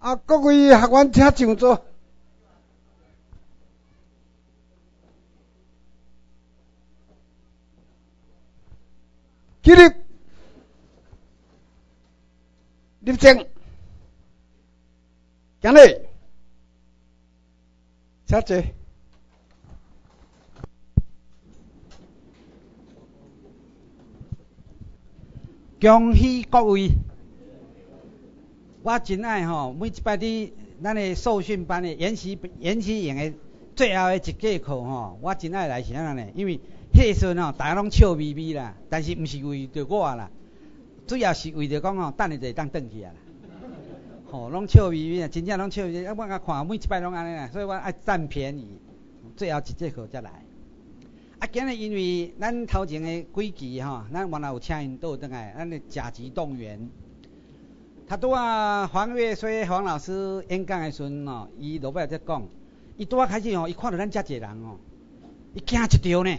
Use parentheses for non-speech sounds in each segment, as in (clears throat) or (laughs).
啊，各位学员请上座。起立，立正，行礼，请坐。恭喜各位！我真爱吼，每一摆伫咱的受训班的研习研习营的最后的一节课吼，我真爱来是安尼，因为迄时阵吼，大家拢笑眯眯啦，但是毋是为着我啦，主要是为着讲吼，等下就当转去啊啦。(laughs) 吼，拢笑眯眯啊，真正拢笑眯眯，啊我甲看每一摆拢安尼啦，所以我爱占便宜，最后一节课才来。啊，今日因为咱头前的几期吼，咱原来有请因倒转来，咱的甲级动员。他拄啊黄月水黄老师演讲的时阵吼，伊落尾在讲，伊拄啊开始吼，伊看到咱遮济人吼，伊惊一跳呢。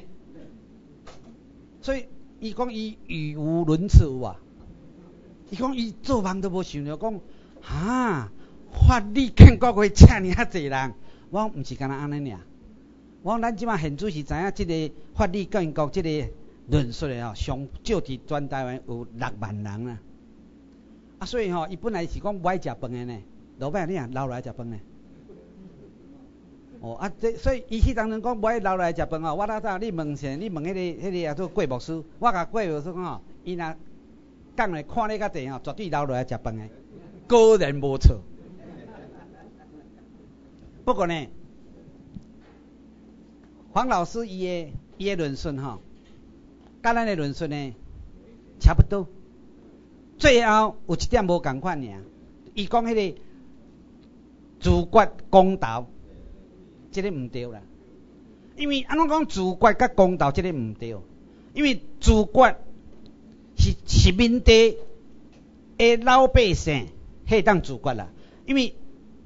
所以伊讲伊语无伦次有啊，伊讲伊做梦都无想着讲，哈，法律建国会请尔遐济人，我毋是干那安尼尔。我咱即马现主是知影即个法律建国即个论述的吼，上少伫全台湾有六万人啊。啊，所以吼，伊本来是讲不爱食饭的呢，老板你啊留来食饭呢。哦，啊，这所以伊迄当阵讲不爱留来食饭哦，我哪知你问先，你问迄个迄个也做贵牧师，我甲贵牧师讲吼，伊若讲来看你较济吼，绝对留落来食饭的，果然无错。不过呢。黄老师伊的伊的论述吼，甲咱的论述呢差不多。最后有一点无共款尔，伊讲迄个自决公道，即个毋对啦。因为安怎讲自决甲公道即个毋对，因为自决是殖民地的老百姓迄当自决啦，因为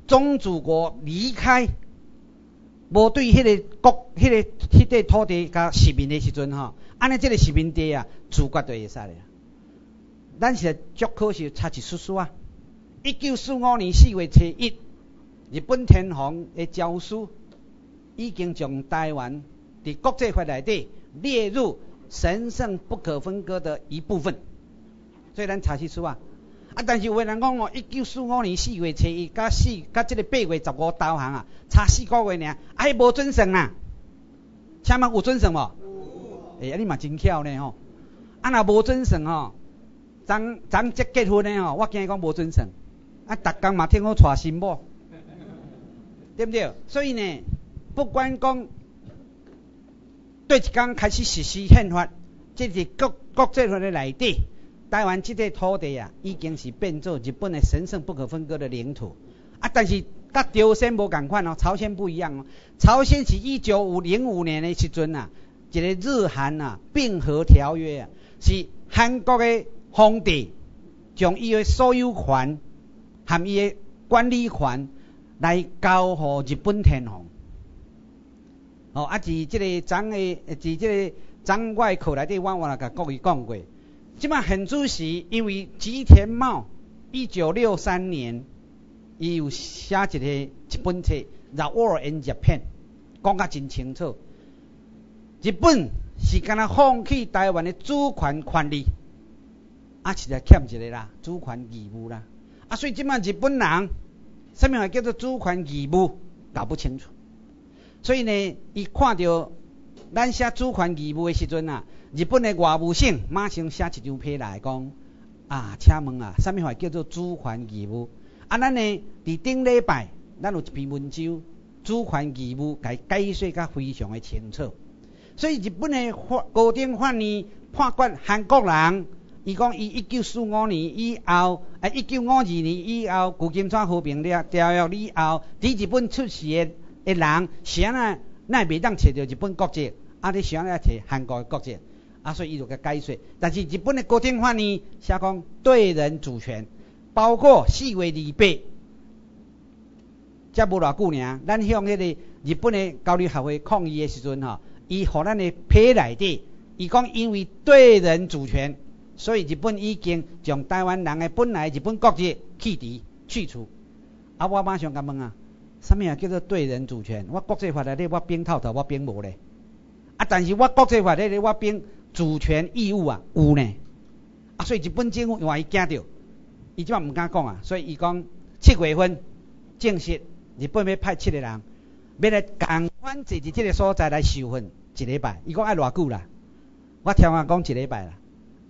宗主国离开。无对迄个国、迄个、迄块土地甲殖民的时阵吼，安尼即个殖民地啊，自决就会使了。咱是足可惜，差一丝丝啊。一九四五年四月初一，日本天皇的诏书已经将台湾伫国际法内底列入神圣不可分割的一部分，所以咱差一丝啊。啊！但是有人讲哦，一九四五年四月初一，甲四甲即个八月十五投降啊，差四个月尔，还无准绳啊？请问有准绳无？哎呀，你嘛真巧呢吼！啊，若无准绳吼，昨昨即结婚呢吼，我惊讲无准绳，啊，逐工嘛听讲娶新某，对不对？所以呢，不管讲对一工开始实施宪法，即是国国际法的内底。台湾这块土地啊，已经是变做日本的神圣不可分割的领土啊。但是甲朝鲜无共款哦，朝鲜不一样哦。朝鲜是一九五零五年的时阵啊，一个日韩啊并合条约啊，是韩国的皇帝将伊的所有权含伊的管理权来交予日本天皇。哦，啊，伫这个张的，伫这个张外口内底，我我来甲各位讲过。即摆很主席，因为吉田茂一九六三年，伊有写一个一本册《The War in Japan》，讲甲真清楚。日本是敢若放弃台湾的主权权利，啊，实在欠一个啦，主权义务啦。啊，所以即摆日本人，什么话叫做主权义务，搞不清楚。所以呢，伊看到咱写主权义务的时阵啊。日本的外务省马上写一张批来讲，啊，请问啊，什么话叫做主权义务？啊，咱呢，伫顶礼拜，咱有一篇文章，主权义务该解释甲非常的清楚。所以日本的法高等法院判决韩国人，伊讲伊一九四五年以后，啊，一九五二年。以后，旧金山和平了条约以后，伫日本出世的人，谁啊，那袂当找到日本国籍，啊，你谁啊摕韩国的国籍？啊，所以伊就甲解释，但是日本的国定法呢，写讲对人主权，包括四月二八，才无偌久尔，咱向迄个日本的交流协会抗议的时阵吼，伊互咱的批来底，伊讲因为对人主权，所以日本已经将台湾人的本来日本国籍去除去除，啊，我马上甲问啊，什么啊叫做对人主权？我国际法内底我边透头我边无咧。啊，但是我国际法内底我边主权义务啊有呢。啊，所以日本政府万一惊到，伊即摆毋敢讲啊，所以伊讲七月份正式日本要派七个人，要来共款坐伫即个所在来受训一礼拜。伊讲爱偌久啦？我听话讲一礼拜啦。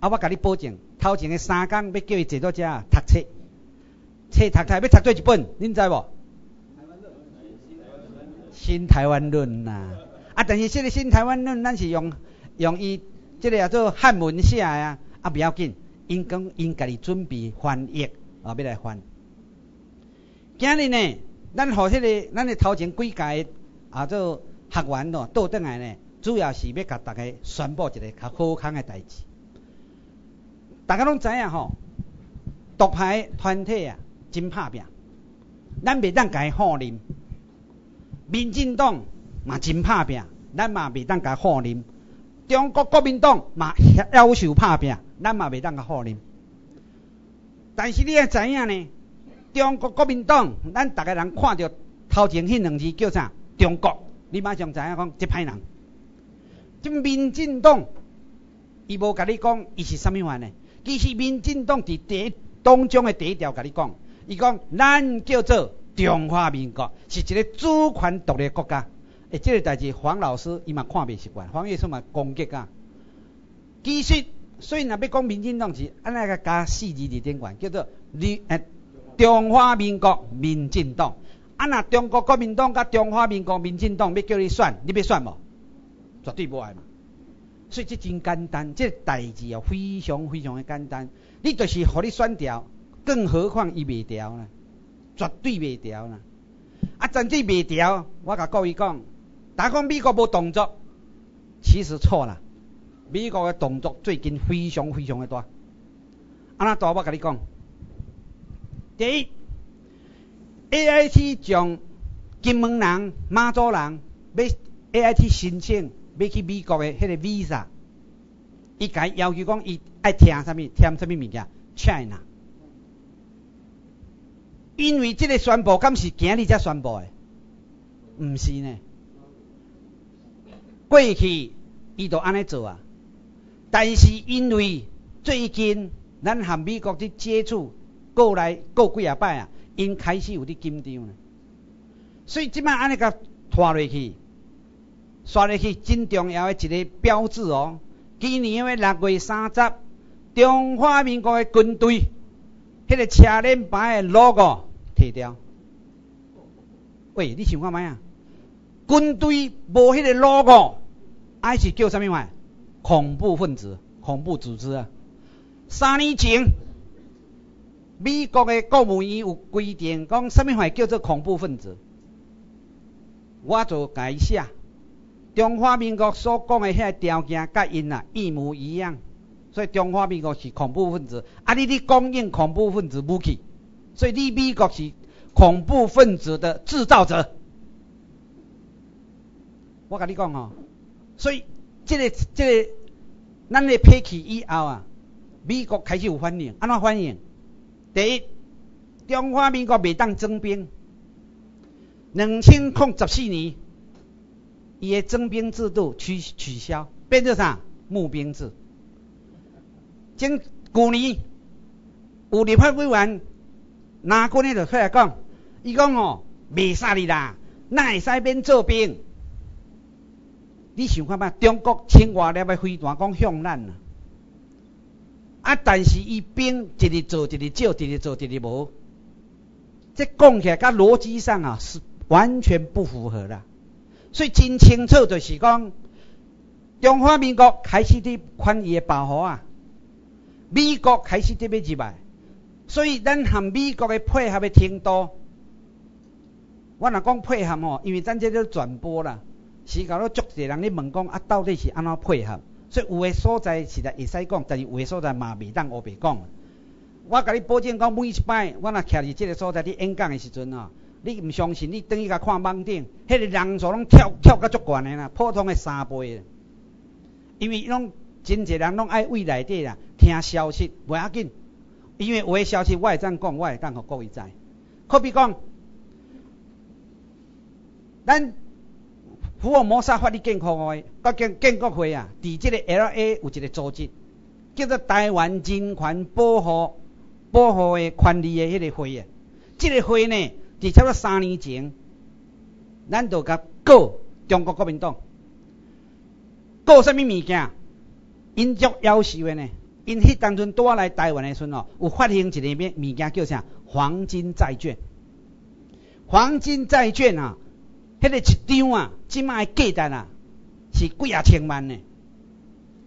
啊，我甲你保证，头前的三工要叫伊坐到遮读册，册读册要读做一本，恁知无？新台湾论呐。啊，但是这个新台湾论，咱是用用伊这个叫做汉文写啊，啊不要紧，因讲因家己准备翻译啊，要来翻。今日呢，咱互迄个咱的头前几届啊做学员咯，倒转来呢，主要是要甲大家宣布一个较好康的代志。大家拢知影吼，独派团体啊，真拍拼，咱袂当甲伊放任。民进党嘛真拍拼，咱嘛袂当甲伊放任。中国国民党嘛要求拍拼，咱嘛袂当甲放任。但是你也知影呢，中国国民党，咱逐个人看到头前迄两字叫啥？中国，你马上知影讲即歹人。即民进党，伊无甲你讲伊是啥物款呢？其实民进党伫第一当中的第一条，甲你讲，伊讲咱叫做中华民国，是一个主权独立国家。诶，这个代志黄老师伊嘛看袂习惯，黄叶书嘛攻击啊。其实虽然要讲民进党是安尼个加四字字顶管，叫做你诶中华民国民进党。啊那中国国民党甲中华民国民进党要叫你选，你要选无？绝对无爱嘛。所以这真简单，这代志哦非常非常的简单。你就是互你选掉，更何况伊袂调呢？绝对袂调啦！啊，真正袂调，我甲各位讲，打讲美国无动作，其实错啦。美国的动作最近非常非常的大。安那大我甲你讲，第一，A I T 将金门人、马祖人要 A I T 申请。要去美国的迄个 visa，伊甲要求讲伊爱听啥物，听啥物物件？China。因为即个宣布，敢是今日才宣布的？毋是呢。过去伊都安尼做啊，但是因为最近咱和美国伫接触过来过几啊摆啊，因开始有伫紧张呢，所以即摆安尼甲拖落去。刷入去真重要的一个标志哦！今年的六月三十，中华民国的军队迄个车轮牌的 logo 剃掉。喂，你想看卖啊？军队无迄个 logo，还是叫啥物话？恐怖分子、恐怖组织啊！三年前，美国的国务院有规定，讲啥物话叫做恐怖分子，我就改写。中华民国所讲的遐条件，甲因啊一模一样，所以中华民国是恐怖分子。啊，你你供应恐怖分子武器，所以你美国是恐怖分子的制造者。我甲你讲吼，所以这个这个，咱的批起以后啊，美国开始有反应，安怎反应？第一，中华民国未当征兵，两千零十四年。伊个征兵制度取取消，变做啥？募兵制。今去年有立法委员拿过呢就出来讲，伊讲哦，袂杀你啦，哪会使免做兵？你想看嘛？中国千外粒个飞弹讲向咱啊，啊，但是伊兵一日做一日少，一日做一日无，这讲起来甲逻辑上啊是完全不符合的。所以真清楚，就是讲中华民国开始伫宽伊的保护啊，美国开始伫要入来，所以咱和美国的配合的程度，我若讲配合吼，因为咱这个转播啦，是搞到足侪人咧问讲啊，到底是安怎配合？所以有诶所在是在会使讲，但是有诶所在嘛未当乌白讲。我甲你保证讲，每一摆我若徛伫即个所在伫演讲诶时阵啊。你毋相信？你等于甲看网顶，迄个人数拢跳跳甲足悬诶啦，普通诶三倍。因为拢真侪人拢爱为内底啦听消息，袂要紧。因为有诶消息我会当讲，我会当互各位知。可比讲，咱福尔摩沙法律建国会，国建建国会啊，伫即个 L.A. 有一个组织，叫做台湾人权保护保护的权利的迄个会啊。即个会呢，伫差不多三年前，咱就甲告中国国民党，告什么物件？因足夭寿的呢？因迄当阵拄来台湾的时阵哦，有发行一个物物件叫啥？黄金债券。黄金债券啊，迄个一张啊，即卖价值啊是几啊千万呢。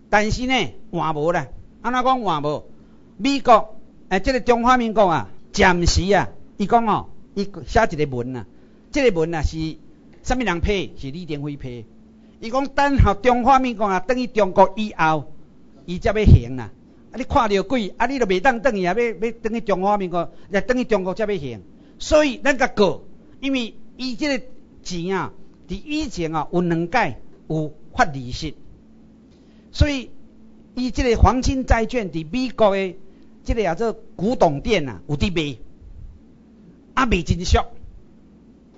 但是呢，换无啦。安怎讲换无？美国诶，即个中华民国啊，暂时啊，伊讲哦，写一个文啊，即个文啊是啥物人批？是李登辉批。伊讲等候中华民国啊，等于中国以后，伊才要行啊。啊，你看到鬼，啊，你都袂当等去啊，要要等于中华民国，来等于中国才要行。所以咱甲过。因为伊即个钱啊，伫以前啊有两届有发利息，所以伊即个黄金债券伫美国的即个啊做古董店啊有伫卖，啊未真俗，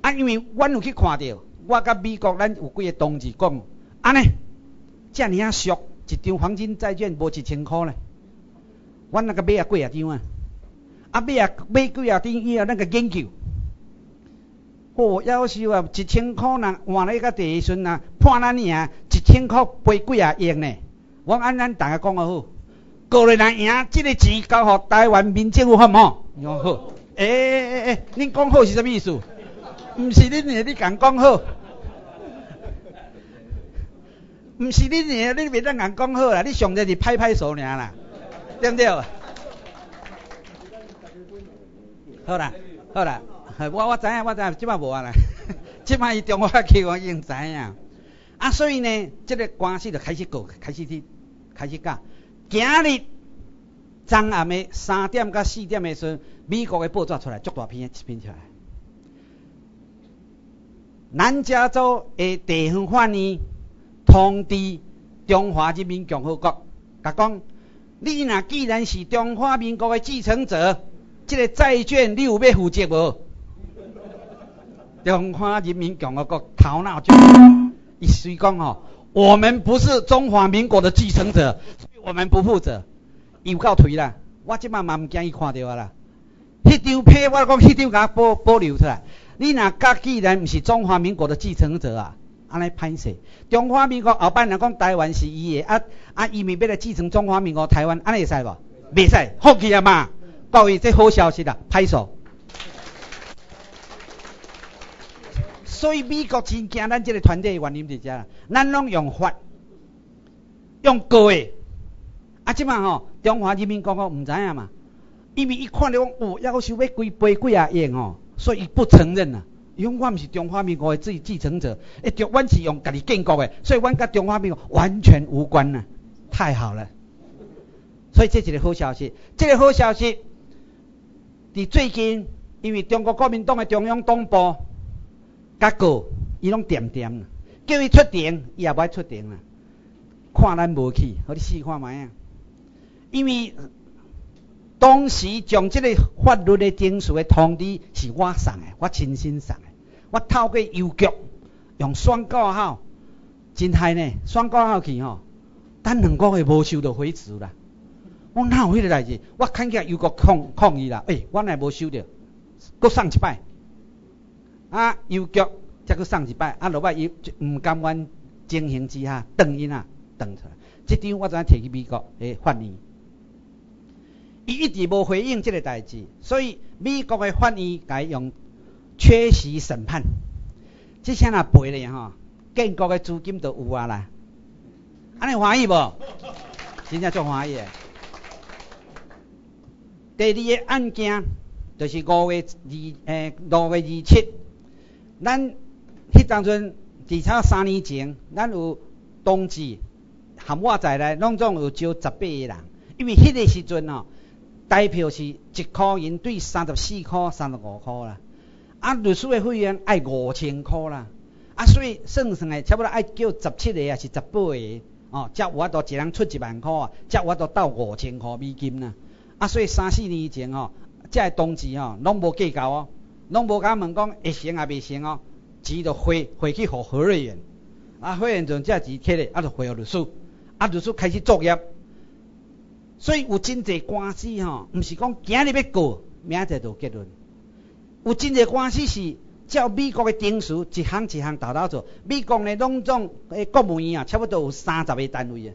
啊因为阮有去看到，我甲美国咱有几个同志讲，安尼遮尔啊俗，一张黄金债券无一千箍咧，阮那个买啊几啊张啊，啊买啊买几啊张以后，咱个研究。哦，要求啊，一千箍人换了一个第一顺啊，判咱赢，一千箍赔几啊亿呢？我按咱大家讲个好，过来人赢，这个钱交互台湾民政府好唔好？好。诶诶诶，恁讲好是啥物意思？毋是恁诶，你敢讲好？毋是恁诶，你袂当硬讲好啦，你上者是拍拍手尔啦，对毋对？好啦，好啦。我我知影，我知影，即摆无啊啦，(laughs) 即摆伊中华区我已经知影。啊，所以呢，即个关系就开始过，开始去，开始教。今日昨暗的三点到四点的时候，美国的报纸出来，足大篇一篇出来。南加州的地方法院通知中华人民共和国，甲讲，你若既然是中华民国的继承者，即个债券你有要负责无？中华人民共和国头脑就一随讲吼，我们不是中华民国的继承者，所以我们不负责。有够推啦，我即摆嘛毋惊伊看到啊啦。迄张批我讲迄张甲保保留出来。你若甲既然毋是中华民国的继承者啊，安尼歹势。中华民国后摆人讲台湾是伊的，啊啊，伊咪要来继承中华民国台湾，安尼会使无？袂使，放弃啊嘛。各位，这好消息啦，拍手。所以美国真惊咱这个团队原因伫遮，咱拢用法，用告的。啊，即摆吼，中华人民共和国毋知影嘛，因为伊看到讲哦，要求要几倍几啊亿吼，所以伊不承认啦。伊讲我毋是中华民国的自继承者，诶，就阮是用家己建国的，所以阮甲中华民国完全无关呐。太好了，所以这一个好消息，这个好消息，伫最近，因为中国国民党的中央党部。甲个伊拢点点啦，叫伊出庭，伊也不爱出庭啦。看咱无去，互你试看卖啊。因为当时将即个法律的证书的通知是我送的，我亲身送的。我透过邮局用双挂号，真害呢，双挂号去吼，等两个月无收到回执啦。我哪有迄个代志？我看起来邮局抗抗议啦，诶，我乃无收到，搁送一摆。啊，邮局才去送一摆，啊，落摆伊毋甘愿情形之下，等因啊，等出来。即张我怎摕去美国诶法院，伊一直无回应即个代志，所以美国的法院改用缺席审判。即些若赔咧吼，建国的资金都有啊啦。安尼欢喜无？真正足欢喜诶。第二个案件就是五月二诶五月二七。咱迄当阵，至少三年前，咱有同志含我在内，拢总有招十八个人。因为迄个时阵哦，代票是一箍银兑三十四箍、三十五箍啦。啊，律师的费用爱五千箍啦。啊，所以算算诶，差不多爱叫十七个啊，是十八个哦，才有法度一人出一万箍啊，才有法度斗五千箍美金呐。啊，所以三四年前哦，即个同志哦，拢无计较哦。拢无甲问讲会成也未成哦，钱就汇汇去互何瑞元，啊，何瑞元从这钱摕咧，啊，就回互律师，啊，律师开始作业。所以有真济官司吼，毋是讲今日要告，明仔就结论。有真济官司是照美国的定数，一项一项豆豆做。美国呢，拢总诶国务院啊，差不多有三十个单位啊。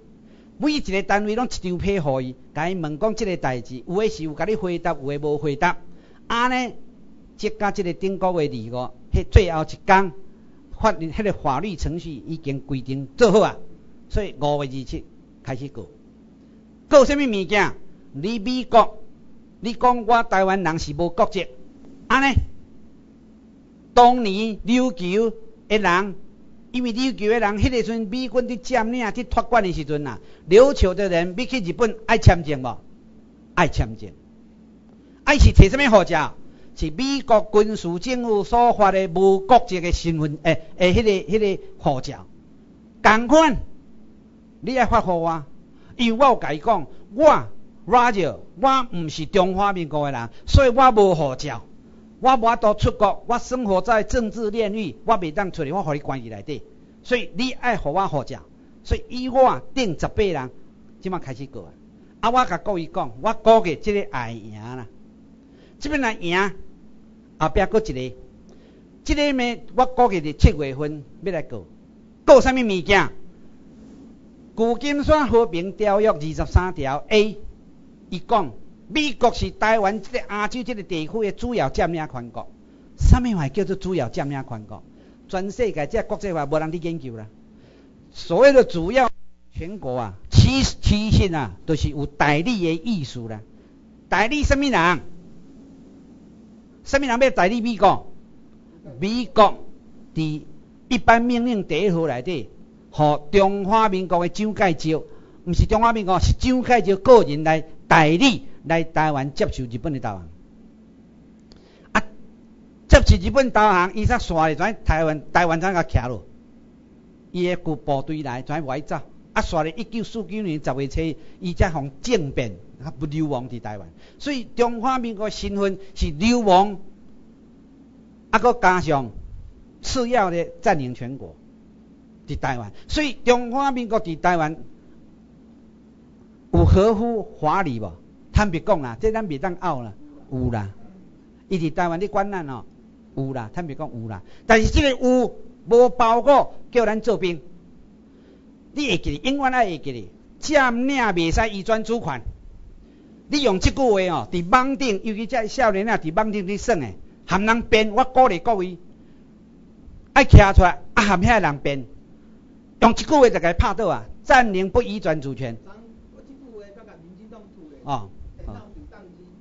每一个单位拢一张批互伊，甲伊问讲即个代志，有诶是有甲你回答，有诶无回答。啊呢，即甲即个顶个月二五，迄最后一工，法律迄个法律程序已经规定做好啊。所以五月二七开始告。告什么物件？你美国，你讲我台湾人是无国籍，安尼？当年琉球的人，因为琉球的人迄个时阵美军伫占领、伫托管的时阵啊，琉球的人要去日本爱签证无？爱签证。爱是摕什么护照？是美国军事政府所发的无国籍的身份，诶诶，迄个迄个护照。共款，你爱发互我？因为我有伊讲，我 Roger，我毋是中华民国诶人，所以我无护照，我无法度出国，我生活在政治炼狱，我袂当出去，我互你关起内底。所以你爱互我护照，所以以我顶十八人，即马开始告啊。啊，我甲各位讲，我估计即个会赢啦。即边来赢，后壁搁一个，即个咩？我估计伫七月份要来告，告啥物物件？旧金山和平条约二十三条 A，伊讲美国是台湾即个亚洲即个地区的主要占领权国。啥物话叫做主要占领权国？全世界即国际化无人去研究啦。所谓的主要全国啊，其其实啊，都是有代理的意思啦。代理什么人？什么人要代理美国？美国伫一般命令第一号内底。和中华民国的蒋介石，毋是中华民国，是蒋介石个人来代理来台湾接受日本的投降。啊，接受日本投降，伊才刷咧跩台湾，台湾怎甲徛落？伊个旧部队来跩歪走，啊刷咧一九四九年十月初，伊才互政变，啊不流亡伫台湾。所以中华民国身份是流亡，啊搁加上次要的占领全国。伫台湾，所以中华民国伫台湾有合乎法理无？坦白讲啦，这咱袂当拗啦，有啦。伊伫台湾咧管咱哦，有啦，坦白讲有啦。但是即个有无包括叫咱做兵？你会记哩？永远爱会记哩？占领袂使移转主权。你用即句话哦，伫网顶，尤其遮少年啊，伫网顶咧耍诶，含人编，我鼓励各位爱徛出来，啊含遐人编。用一句话就甲伊拍倒啊！占领不移转主权。哦，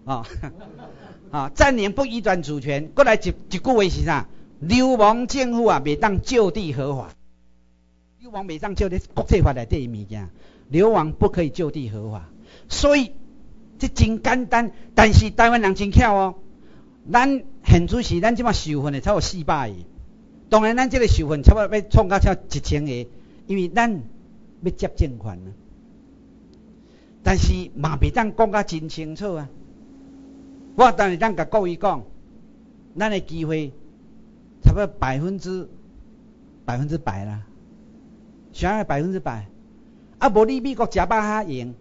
哦，哦，占领 (laughs) 不移转主权，过来一一句话是啥？流亡政府啊，未当就地合法。流亡未当就地国际法内底物件，流亡不可以就地合法。所以这真简单，但是台湾人真巧哦。咱现主是咱即马受训的超过四百个，当然咱即个受训差不多要创到超一千个。因为咱要接政权啊，但是嘛袂当讲甲真清楚啊。我当然当甲各位讲，咱的机会差不多百分之百分之百啦，想要百分之百。啊，无你美国食饱哈用，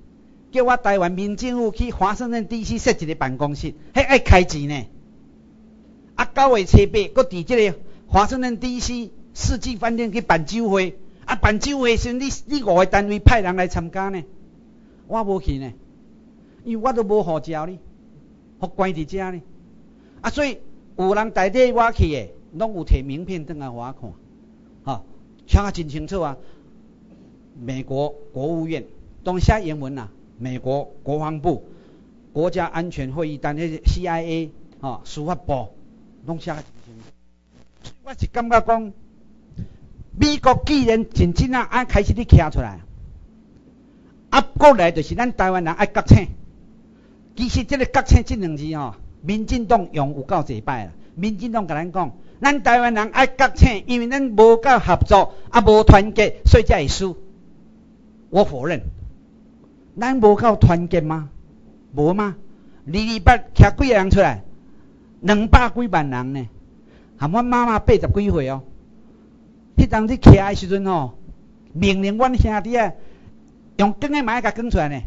叫我台湾民政府去华盛顿 DC 设一个办公室，迄爱开钱呢。啊，九月初八，搁伫即个华盛顿 DC 世纪饭店去办酒会。啊，办酒会时，你你五个单位派人来参加呢？我无去呢，因为我都无护照呢，互关伫遮呢。啊，所以有人代替我去的，拢有摕名片登来互我看，吼，写啊真清楚啊。美国国务院，当写英文啊，美国国防部国家安全会议，单迄 CIA，吼，司法部，拢写啊真清楚。我是感觉讲。美国既然真正啊爱开始咧徛出来，啊国内就是咱台湾人爱觉醒。其实这个觉醒这两字吼，民进党用有够济摆啦。民进党甲咱讲，咱台湾人爱觉醒，因为咱无够合作，啊无团结，所以才会输。我否认，咱无够团结吗？无吗？二二八徛几个人出来？两百几万人呢？含阮妈妈八十几岁哦。迄当时徛诶时阵吼，命令阮兄弟啊，用光诶麦甲讲出来呢。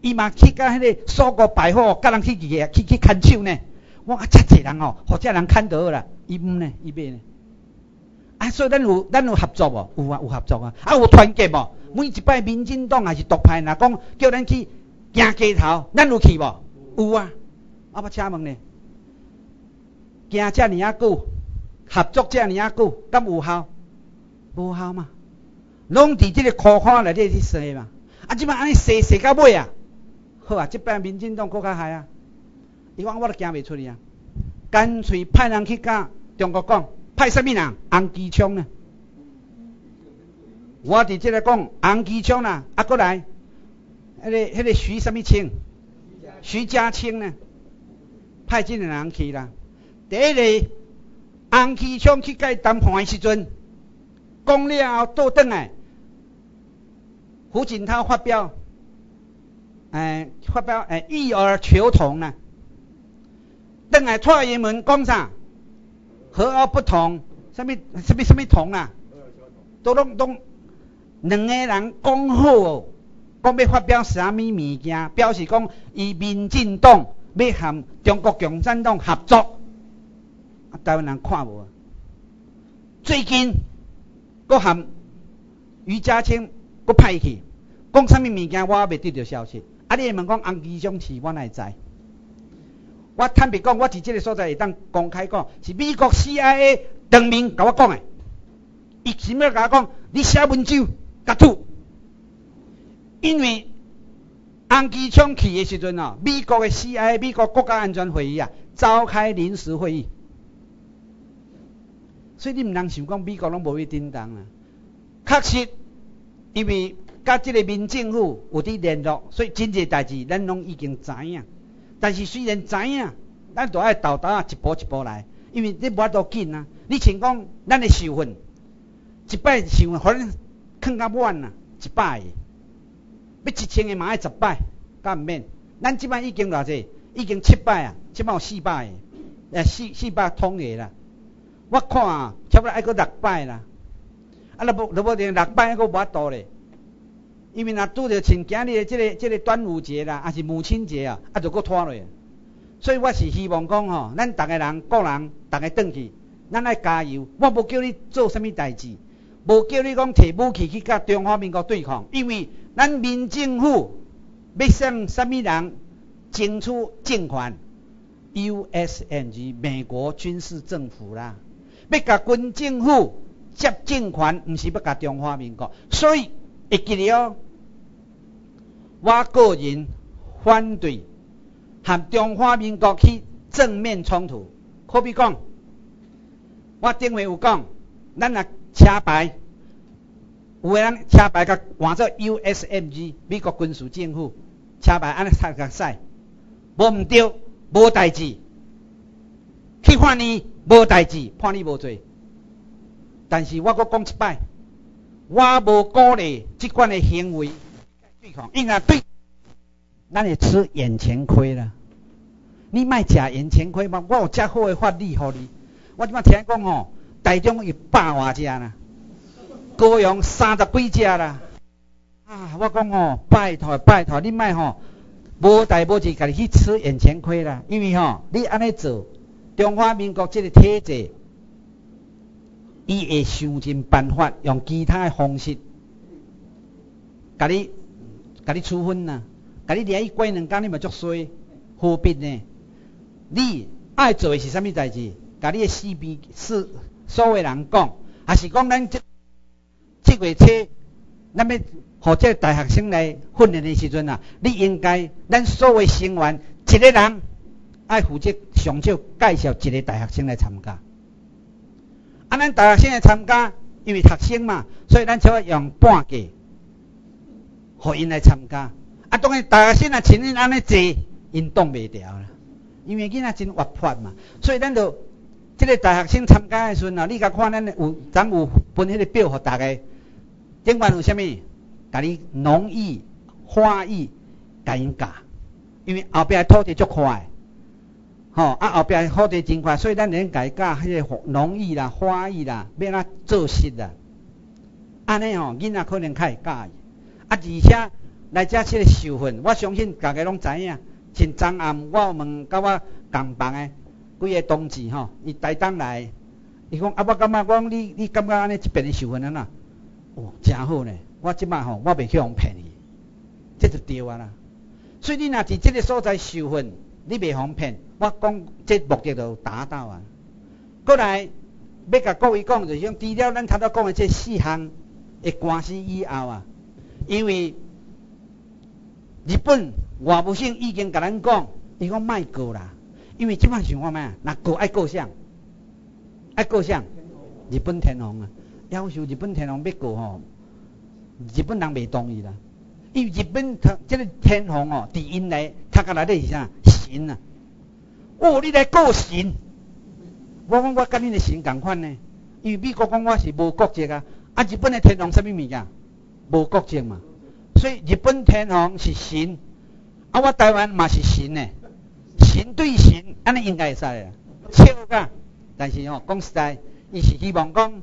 伊嘛去甲迄个苏国百货，甲人去去去去牵手呢。我啊，遮济人哦，或者人牵到啦，伊毋呢，伊买呢。啊，所以咱有咱有合作无？有啊，有合作啊。啊，有团结无？每一摆民进党还是独派，若讲叫咱去行街头，咱有去无？有啊。啊，要请问呢？行遮尔啊久，合作遮尔啊久，敢有效？无效嘛？拢伫即个裤筐内底去洗嘛。啊，即摆安尼洗洗到尾啊！好啊，即摆民进党搁较害啊！伊讲我都惊袂出去啊，干脆派人去甲中国讲，派啥物人？洪基昌呢？我伫即个讲洪基昌啦，啊，过来，迄个迄个徐什么清？徐家清呢？派即个人去啦。第一个，洪基昌去甲伊谈判的时阵，讲了后倒转来，胡锦涛发表。诶，发表诶，异而求同呢？等下蔡英文讲啥？和而不同，什么什么什么同啊？都拢都两个人讲好哦，讲要发表啥物物件，表示讲以民进党要和中国共产党合作。啊，台湾人看无？最近，搁和余家清搁派去，讲啥物物件，我未得到消息。啊！你问讲红基章是，我哪会知？我坦白讲，我伫即个所在会当公开讲，是美国 CIA 当面甲我讲诶。伊前面甲我讲，你写文章甲吐，因为红基章去诶时阵哦，美国诶 CIA 美国国家安全会议啊，召开临时会议，所以你毋通想讲美国拢无去叮当啊。确实，因为。甲即个民政府有伫联络，所以真济代志咱拢已经知影。但是虽然知影，咱都爱豆豆啊一步一步来，因为你无法度紧啊。你像讲咱的受份，一摆受份，互咱囥较满啊，一摆，要一千个嘛爱十摆，敢毋免？咱即摆已经偌济，已经七摆啊，即摆有四摆，诶四四百通个啦。我看啊，差不多爱个六摆啦。啊，若无若无连六摆个无法度咧。因为若拄着像今日即个即个端午节啦，啊是母亲节啊，啊就搁拖落。所以我是希望讲吼，咱逐个人个人逐个转去，咱爱加油。我无叫你做啥物代志，无叫你讲摕武器去甲中华民国对抗，因为咱民政府要向啥物人争取政权？USNG 美国军事政府啦，要甲军政府接政权，毋是要甲中华民国，所以。会记了，我个人反对和中华民国去正面冲突。可比讲，我顶回有讲，咱若车牌，有个人车牌甲换做 USMG 美国军事政府车牌，安尼擦甲使，无毋对，无代志。去判你无代志，判你无罪。但是我阁讲一摆。我无鼓励即款的行为对抗，因为对，咱会吃眼前亏啦。你卖食眼前亏吗？我有遮好的法律互你。我即摆听讲吼，台中有百外只啦，高雄三十几只啦。啊，我讲吼，拜托拜托，你卖吼，无代无志，家己去吃眼前亏啦。因为吼，你安尼做，中华民国即个体制。伊会想尽办法，用其他的方式，甲你、甲你处分呐，甲你掠去关两间，你嘛足衰，何必呢？你爱做的是啥物代志？甲你的四边四所有人讲，还是讲咱即即月初，咱要互这大学生来训练的时阵啊，你应该咱所有成员一个人爱负责上少介绍一个大学生来参加。啊，咱大学生来参加，因为学生嘛，所以咱才会用半价，互因来参加。啊，当然大学生啊，请因安尼坐，因挡袂牢啦。因为囡仔真活泼嘛，所以咱就即个大学生参加的时阵啊，你甲看咱有咱有分迄个表互大家，顶管有啥物？甲你农艺、花艺，甲因教，因为后壁土地足快。吼，啊后壁好地真快，所以咱连家教迄个农艺啦、花艺啦，要安做实啦。安尼吼，囡仔可能较会教伊。啊，而且来遮即个受训，我相信大家拢知影。前昨暗我问甲我共房诶几个同志吼，伊台东来，伊讲啊，我感觉我讲你你感觉安尼即边诶受训安怎？哦，真好呢。我即摆吼，我袂去互骗伊，这就对啊啦。所以你若伫即个所在受训，你袂互骗，我讲这目的就达到啊。过来要甲各位讲，就是讲除了咱头拄讲诶这四项诶关系以后啊，因为日本外务省已经甲咱讲，伊讲卖过啦，因为即摆想看咩？若过爱过啥？爱过啥？日本天皇啊，要求日本天皇要过吼。日本人袂同意啦，因为日本他即个天皇哦，伫因内他甲内底是啥神啊？哦，你来告神？我讲我甲恁的神共款呢，因为美国讲我是无国籍啊，啊日本的天皇什么物件？无国籍嘛，所以日本天皇是神，啊我台湾嘛是神呢，神对神，安尼应该会使啊，笑噶，但是哦讲实在，伊是希望讲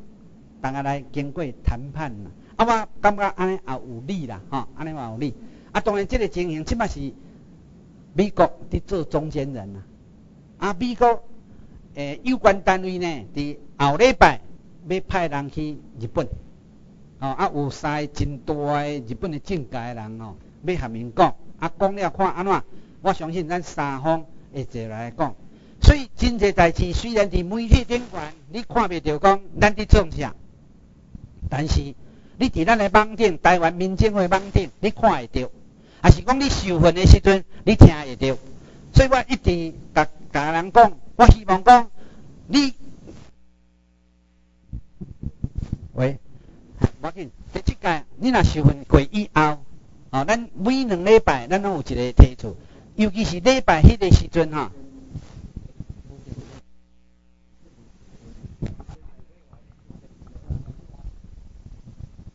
大家来经过谈判啦。啊，我感觉安尼也有理啦，吼，安尼嘛有理。啊，当然，即个情形即摆是美国伫做中间人啦。啊，啊美国诶有关单位呢，伫后礼拜要派人去日本，哦，啊有三个真大诶日本诶政界人哦，要合面讲，啊讲了看安怎？我相信咱三方会坐来讲。所以真济代志虽然伫媒体顶悬，你看袂着讲咱伫做啥，但是。你伫咱诶网顶，台湾民政会网顶，你看会到，还是讲你受训诶时阵，你听会到。所以我一直甲甲人讲，我希望讲你，喂，我紧，第七届你若受训过以后，哦，咱每两礼拜咱拢有一个提出，尤其是礼拜迄个时阵吼。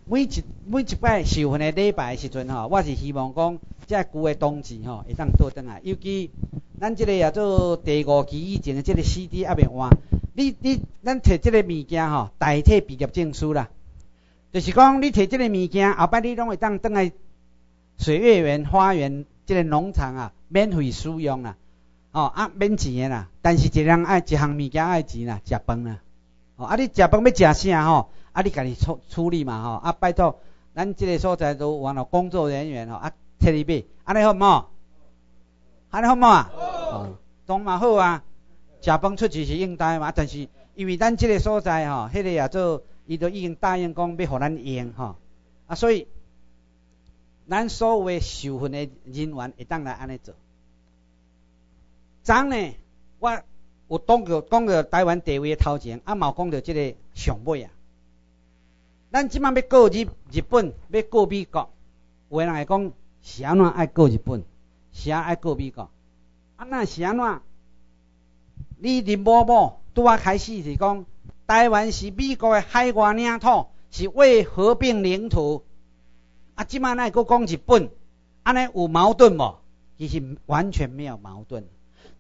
每一每一摆受训的礼拜时阵吼，我是希望讲，遮旧的同志吼会当倒转来。尤其咱即个也做第五期以前的即个 CD 也未换，你你咱摕即个物件吼，代替毕业证书啦。就是讲你摕即个物件，后摆你拢会当倒来水月园花园即个农场啊，免费使用啦。哦啊，免钱的啦。但是一人爱一项物件爱钱啦，食饭啦。哦啊，你食饭要食啥吼？啊，你家己处处理嘛吼，啊，拜托，咱即个所在都完了工作人员吼，啊，替你买，安尼好唔好？安尼好唔好啊？哦，当嘛好啊，食饭出去是应该嘛，但是因为咱即个所在吼，迄个也做，伊都已经答应讲要互咱用吼，啊，所以咱所有诶受训诶人员会当来安尼做。昨呢，我有讲过讲过台湾地位的头前，啊，有讲到即个上尾啊。咱即摆要过日日本，要过美国，有人会讲是安怎爱过日本，是爱过美国。啊，那是安怎？你林某某拄啊开始是讲，台湾是美国的海外领土，是未合并领土。啊，即摆那个讲日本，安尼有矛盾无？其实完全没有矛盾。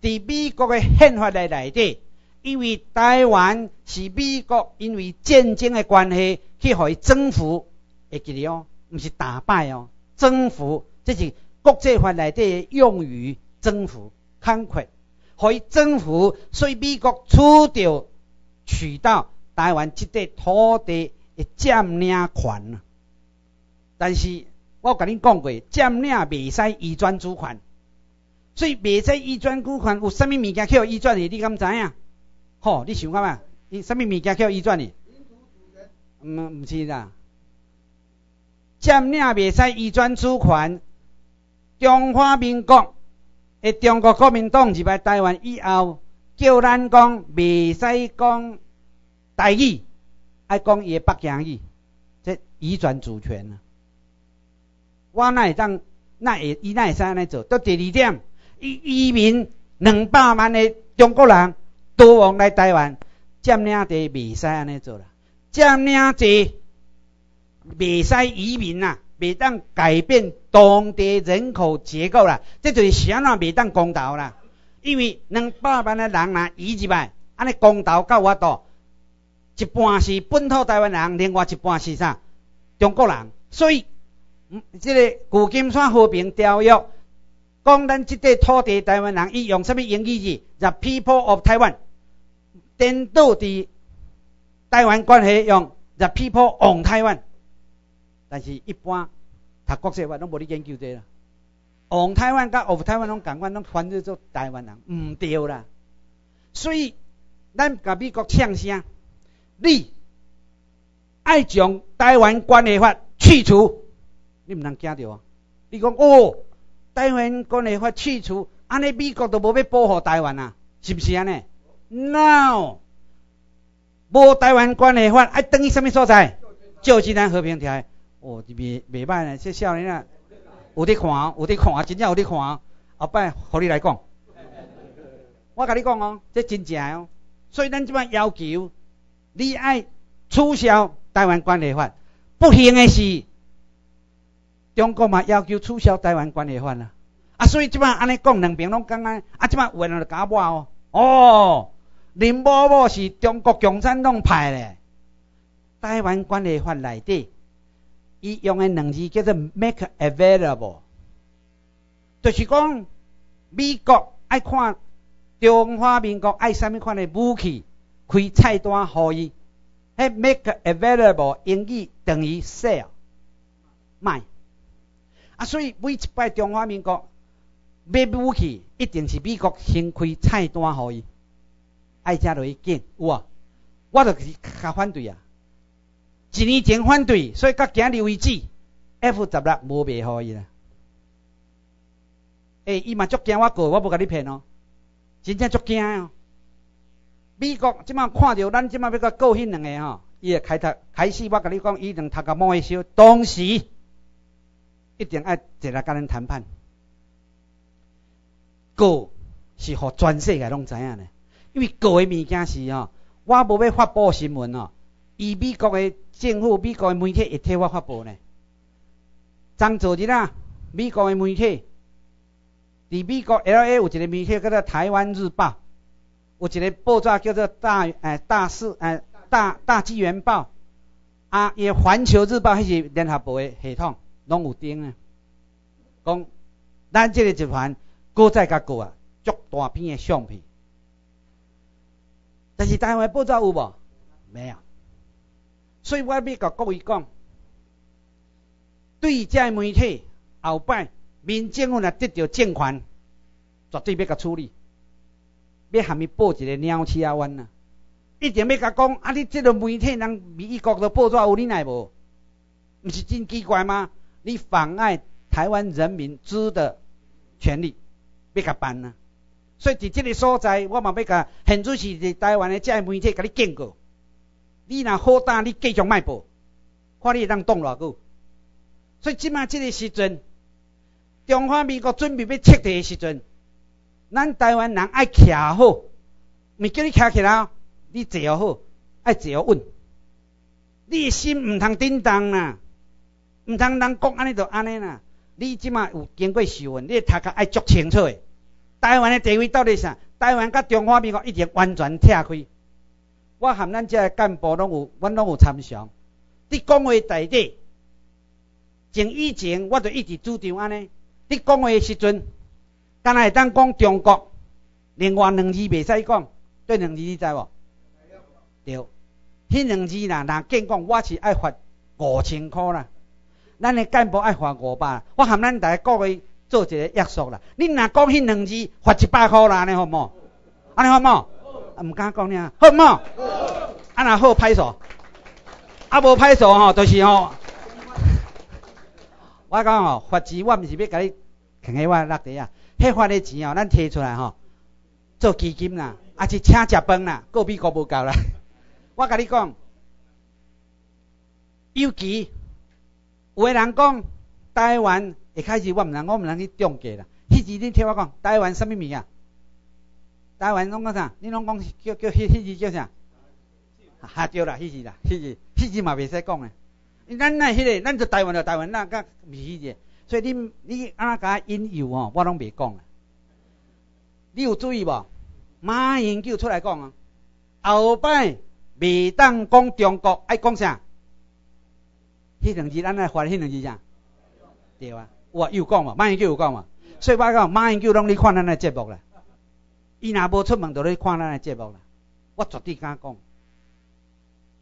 伫美国的宪法内内底。因为台湾是美国因为战争的关系去互伊征服，会记得哦，毋是打败哦，征服，这是国际法内底用于，征服，conquer，互伊征服，所以美国取得取到台湾这块土地的占领权。但是我甲恁讲过，占领未使移转主权，所以未使移转主权，有啥物物件去互移转去？你敢知影？吼，你想看嘛？伊什么物件叫移转哩？嗯，毋是啦。占领未使移转主权。中华民国诶，中国国民党入来台湾以后，叫咱讲未使讲台语，爱讲伊诶北京语，这移转主权啊。我哪会当，哪会伊哪会使安尼做？到第二点，移移民两百万诶中国人。都往来台湾占领地，未使安尼做啦。占领地未使移民呐，未当改变当地人口结构啦。这就是啥那未当公道啦。因为两百万的人呐移入来，安尼公道到我度，一半是本土台湾人，另外一半是啥？中国人，所以，嗯，这个旧金山和平条约讲咱这块土地台湾人，伊用什么英语字？The people of Taiwan。颠倒伫台湾关系用 The people on Taiwan。但是，一般读国际法拢无咧研究这啦。往台湾甲 of 台湾拢共款，拢翻译做台湾人，毋对啦。所以，咱甲美国呛声，你爱将台湾关系法去除，你毋通惊着啊！你讲哦，台湾关系法去除，安尼美国都无要保护台湾啊？是毋是安尼？No，无台湾关系法爱等于什么所在？旧金山和平条约，哦，袂袂歹呢，这少年啊，有伫看，有伫看，真正有伫看，后摆互你来讲。我甲你讲哦，这真正哦，所以咱即摆要求你爱取消台湾管理法，不幸的是中国嘛要求取消台湾管理法啦。啊，所以即摆安尼讲两边拢讲啊，啊即摆有人就假我哦，哦，林某某是中国共产党派的，台湾管理法内底，伊用的两字叫做 make available，就是讲美国爱看。中华民国爱啥物款的武器开菜单互伊，迄 make available 英语等于 sell 卖。啊，所以每一摆中华民国买武器，一定是美国先开菜单互伊，爱食落去拣有啊，我著是较反对啊。一年前反对，所以到今日为止，F 十六无卖互伊啦。诶，伊嘛足惊我过，我无甲你骗哦。真正足惊哦！美国即马看着咱即马要甲告迄两个吼，伊会开读开始，我甲你讲，伊能读个某一些当时一定爱坐来甲咱谈判。告是互全世界拢知影呢，因为告的物件是吼，我无要发布新闻哦，以美国的政府、美国的媒体会替我发布呢。昨昨日啊，美国的媒体。伫美国 L.A. 有一个媒体叫做《台湾日报》，有一个报纸叫做《大诶大事诶大大纪元报》，啊，伊《环球日报》迄是联合报的系统，拢有登啊。讲咱即个集团搁再甲过啊，足大片的相片。但是台湾报纸有无？没有。所以我要甲各位讲，对遮媒体后摆。民政府若得到政权，绝对要甲处理，要含伊报一个鸟鼠啊冤啊，一定要甲讲，啊你即个媒体人美国的报纸有你来无？毋是真奇怪吗？你妨碍台湾人民知的权利，要甲办啊！所以伫即个所在，我嘛要甲现主是伫台湾的遮媒体甲你警告，你若好胆，你继续卖报，看你会当挡偌久。所以即马即个时阵。中华民国准备要撤退的时阵，咱台湾人爱徛好，毋叫你徛起来，你坐好，爱坐稳。你的心毋通震动啦，毋通人讲安尼就安尼啦。你即马有经过受训，你头壳爱足清楚的。台湾的地位到底啥？台湾甲中华民国已经完全拆开。我含咱遮干部拢有，阮拢有参详。你讲话内底，从以前我就一直主张安尼。你讲话的时阵，敢若会当讲中国，另外两字袂使讲，对两字你知无？对，迄两字啦，若见讲我是爱罚五千箍啦，咱的干部爱罚五百，我含咱大家各位做一个约束啦。你若讲迄两字罚一百箍啦，安尼好无？安尼好无？毋敢讲呢，好无？安若好歹数，啊无歹数吼，就是吼。我讲吼，罚钱我毋是要甲你囥喺我落地啊，迄罚的钱哦，咱摕出来吼，做基金啦，啊是请食饭啦，个比个无够啦。(laughs) 我甲你讲，尤其有个人讲台湾一开始我毋通，我毋通去中计啦。迄时你听我讲，台湾什么物啊？台湾拢讲啥？你拢讲叫叫迄迄字叫啥？哈对啦，迄字啦，迄字迄字嘛袂使讲诶。咱那迄个，咱就台湾就台湾，那甲是迄个，所以你你安怎甲引诱哦，我拢袂讲啊。你有注意无？马英九出来讲啊，后摆袂当讲中国，爱讲啥？迄两字咱来发迄两字啥？对啊，我有讲嘛，马英九有讲嘛，所以我讲马英九拢咧看咱的节目啦。伊若无出门，就咧看咱的节目啦。我绝对敢讲。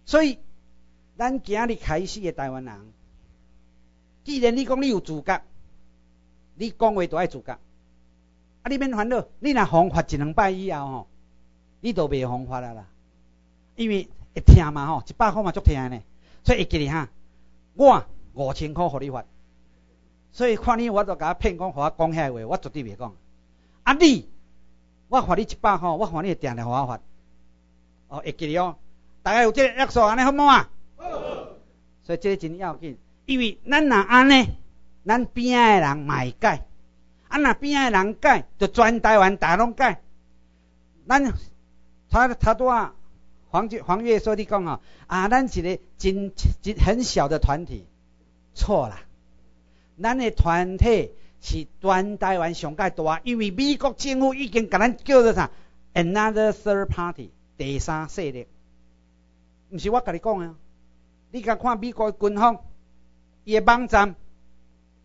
所以，咱今日开始的台湾人，既然你讲你有自觉，你讲话都爱自觉。啊，你免烦恼，你若方法一两摆以后吼，你都袂方法啊啦。因为会听嘛吼，一百块嘛足听呢。所以会记哩哈，我五千块互你发。所以看你我都甲骗讲，互我讲遐话，我绝对袂讲。啊你，我发你一百块，我看你会定定互我发。哦，会记哩哦。大家有这个约束安尼好冇啊？所以这个真要紧，因为咱若安尼，咱边仔的人嘛会改。啊，若边仔的人改，就全台湾大拢改。咱他他多啊，黄黄月说你讲哦，啊，咱是个真真很小的团体，错啦。咱的团体是全台湾上界大，因为美国政府已经甲咱叫做啥？Another third party，第三势力。毋是我甲你讲啊，你甲看美国诶军方伊诶网站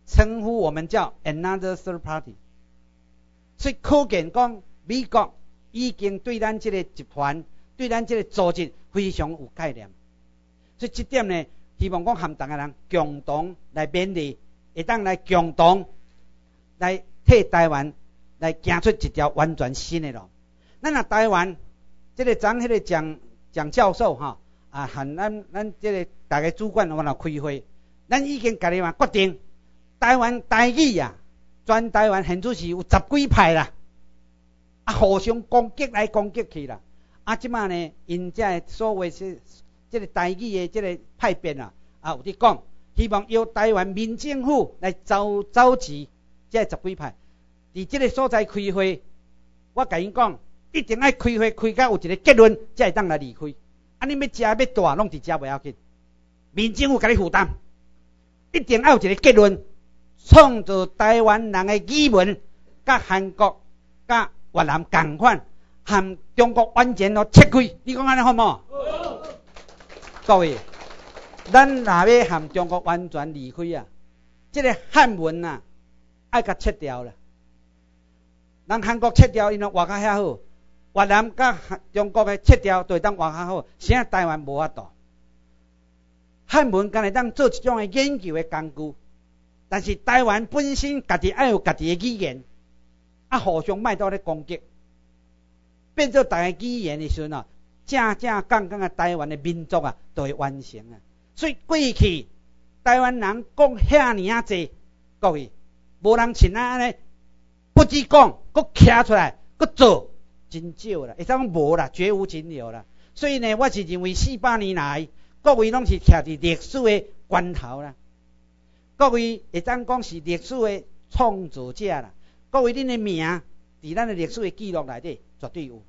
称呼我们叫 Another third party，所以可见讲美国已经对咱即个集团、对咱即个组织非常有概念。所以这点呢，希望讲含逐个人共同来勉励。会当来共同来替台湾来行出一条完全新的路。咱若台湾，即个张迄个蒋蒋教授哈啊，含咱咱即个大家主管我若开会，咱已经家己嘛决定，台湾台语啊，全台湾现主是有十几派啦，啊互相攻击来攻击去啦，啊即马呢，因即个所谓是即个台语的即个派别啊，啊有伫讲。希望由台湾民政府来召召集这十几派，伫这个所在开会，我甲因讲，一定爱开会开到有一个结论，才会当来离开。啊，尼要食要大，拢伫遮袂要紧，民政府甲你负担，一定要有一个结论，创造台湾人的语文，甲韩国、甲越南共款，含中国完全都撤开。你讲安尼好冇？各位。咱若要含中国完全离开啊，即个汉文啊，爱甲切掉啦！人韩国切掉，因拢活较遐好；越南甲中国的切掉，对当活较好。啥台湾无法度。汉文敢会当做一种的研究的工具，但是台湾本身家己爱有家己的语言，啊，互相卖到咧攻击，变做大个语言的时阵啊，正正刚刚啊，台湾的民族啊，就会完成啊。所以过去台湾人讲遐尼啊济，各位无人像咱安尼，不止讲，佫徛出来，佫做，真少啦，会使讲无啦，绝无仅有啦。所以呢，我是认为四百年来，各位拢是徛伫历史的关头啦。各位会当讲是历史的创造者啦。各位恁的名伫咱的历史的记录内底绝对有。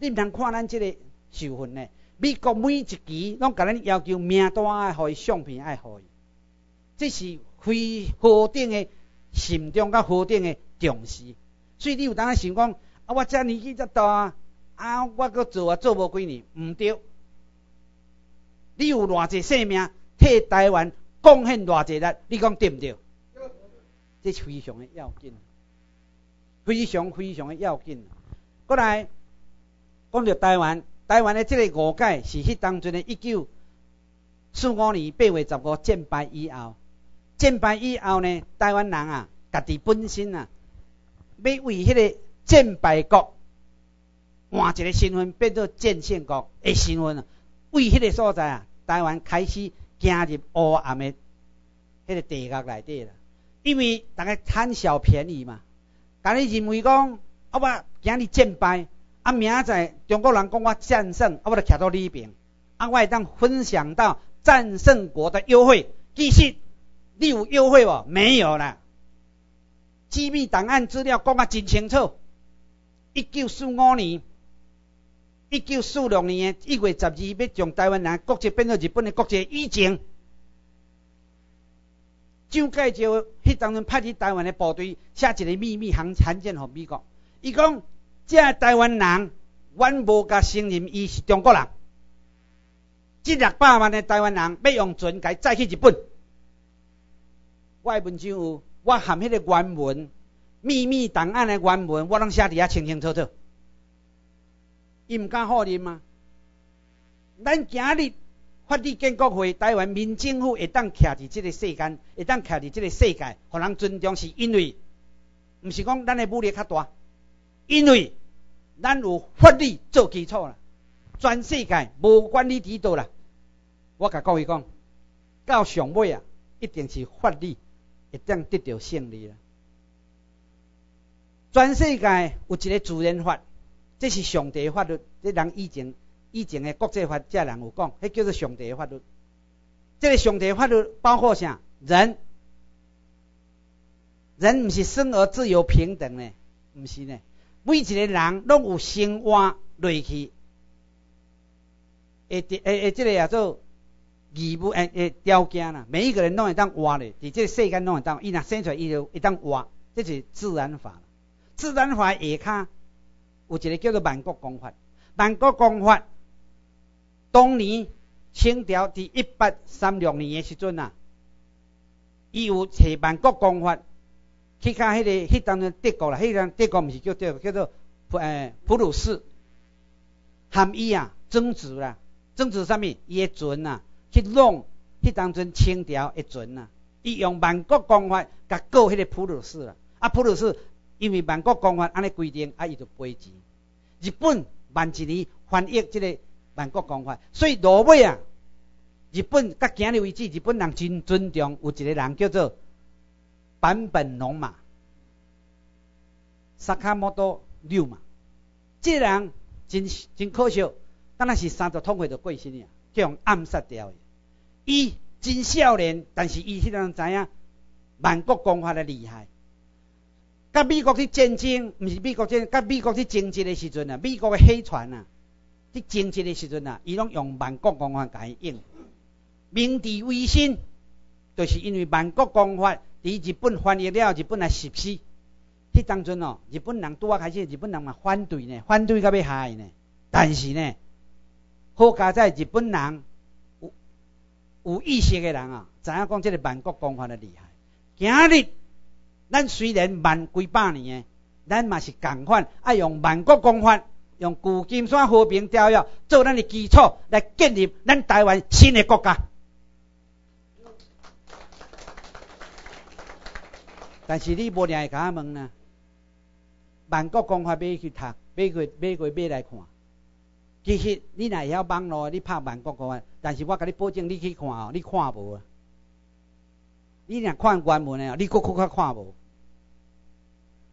恁毋通看咱即个受训呢？美国每一期拢甲咱要求名单爱互伊相片爱互伊，这是非何等的心中甲何等的重视。所以你有当想讲，啊，我遮年纪遮大，啊，我搁做啊做无几年，毋对。你有偌济生命替台湾贡献偌济力，你讲对毋对？这是非常的要紧，非常非常的要紧。过来讲到台湾。台湾的这个误解是迄当阵的一九四五年八月十五战败以后，战败以后呢，台湾人啊，家己本身啊，要为迄个战败国换一个身份，变做战胜国的身份啊，为迄个所在啊，台湾开始行入黑暗的迄个地狱内底啦。因为大家贪小便宜嘛，家己认为讲，啊我今日战败。啊，明仔中国人讲我战胜，啊，我就徛到里边，啊，我会当分享到战胜国的优惠。其实你有优惠无？没有啦。机密档案资料讲啊真清楚。一九四五年、一九四六年的一月十二，要将台湾人国籍变做日本的国籍以前，蒋介石迄当阵派去台湾的部队写一个秘密函函件给美国，伊讲。这台湾人，阮无甲承认伊是中国人。这六百万的台湾人要用船改载去日本。我的文章有，我含迄个原文、秘密档案的原文，我拢写伫遐清清楚楚。伊毋敢否认吗？咱今日法律建国会，台湾民政府会当徛伫即个世间，会当徛伫即个世界，互人尊重，是因为，毋是讲咱的武力较大，因为咱有法律做基础啦。全世界无管你伫倒啦，我甲各位讲，到上尾啊，一定是法律会当得到胜利啦。全世界有一个自然法，这是上帝的法律，这人以前。以前的国际法，这人有讲，迄叫做上帝的法律。这个上帝的法律包括啥？人，人毋是生而自由平等呢？毋是呢。每一个人拢有生活落去，诶诶诶，这个叫做义务诶诶条件啦。每一个人拢会当活咧，伫即个世间拢会当，伊若生出来伊就会当活，这是自然法。自然法下骹有一个叫做万国公法，万国公法。当年清朝伫一八三六年诶时阵啊，伊有找万国公法去甲迄个迄当阵德国啦，迄当德国毋是叫叫叫做普诶普鲁士，含伊啊争执啦，争执啥物？伊诶船啊去弄迄当阵清朝的船啊，伊用万国公法甲告迄个普鲁士啦，啊普鲁士因为万国公法安尼规定，啊伊就赔钱。日本万一年翻译即个。万国公法，所以落尾啊，日本到今日为止，日本人真尊重有一个人叫做坂本龙马，萨卡摩多六嘛，这人真真可笑，当然是三十通岁就过身了，叫暗杀掉的。伊真少年，但是伊迄人知影万国公法的厉害。甲美国去战争，毋是美国战，甲美国去争执的时阵啊，美国的黑船啊。去争执的时阵啊，伊拢用万国公法甲伊应，明治维新，就是因为万国公法伫日本翻译了，日本来实施。迄当阵哦，日本人拄啊开始，日本人嘛反对呢，反对甲要害呢。但是呢，好加在日本人有有意识的人啊，知影讲即个万国公法的厉害。今日咱虽然万几百年诶，咱嘛是共款爱用万国公法。用旧金山和平条约做咱的基础，来建立咱台湾新的国家。但是你无会甲我问呢？万国公法买去读，买过买过买来看。其实你若会晓网络，你拍万国公法，但是我甲你保证，你去看哦，你看无啊？你若看原文的哦，你搁搁较看无。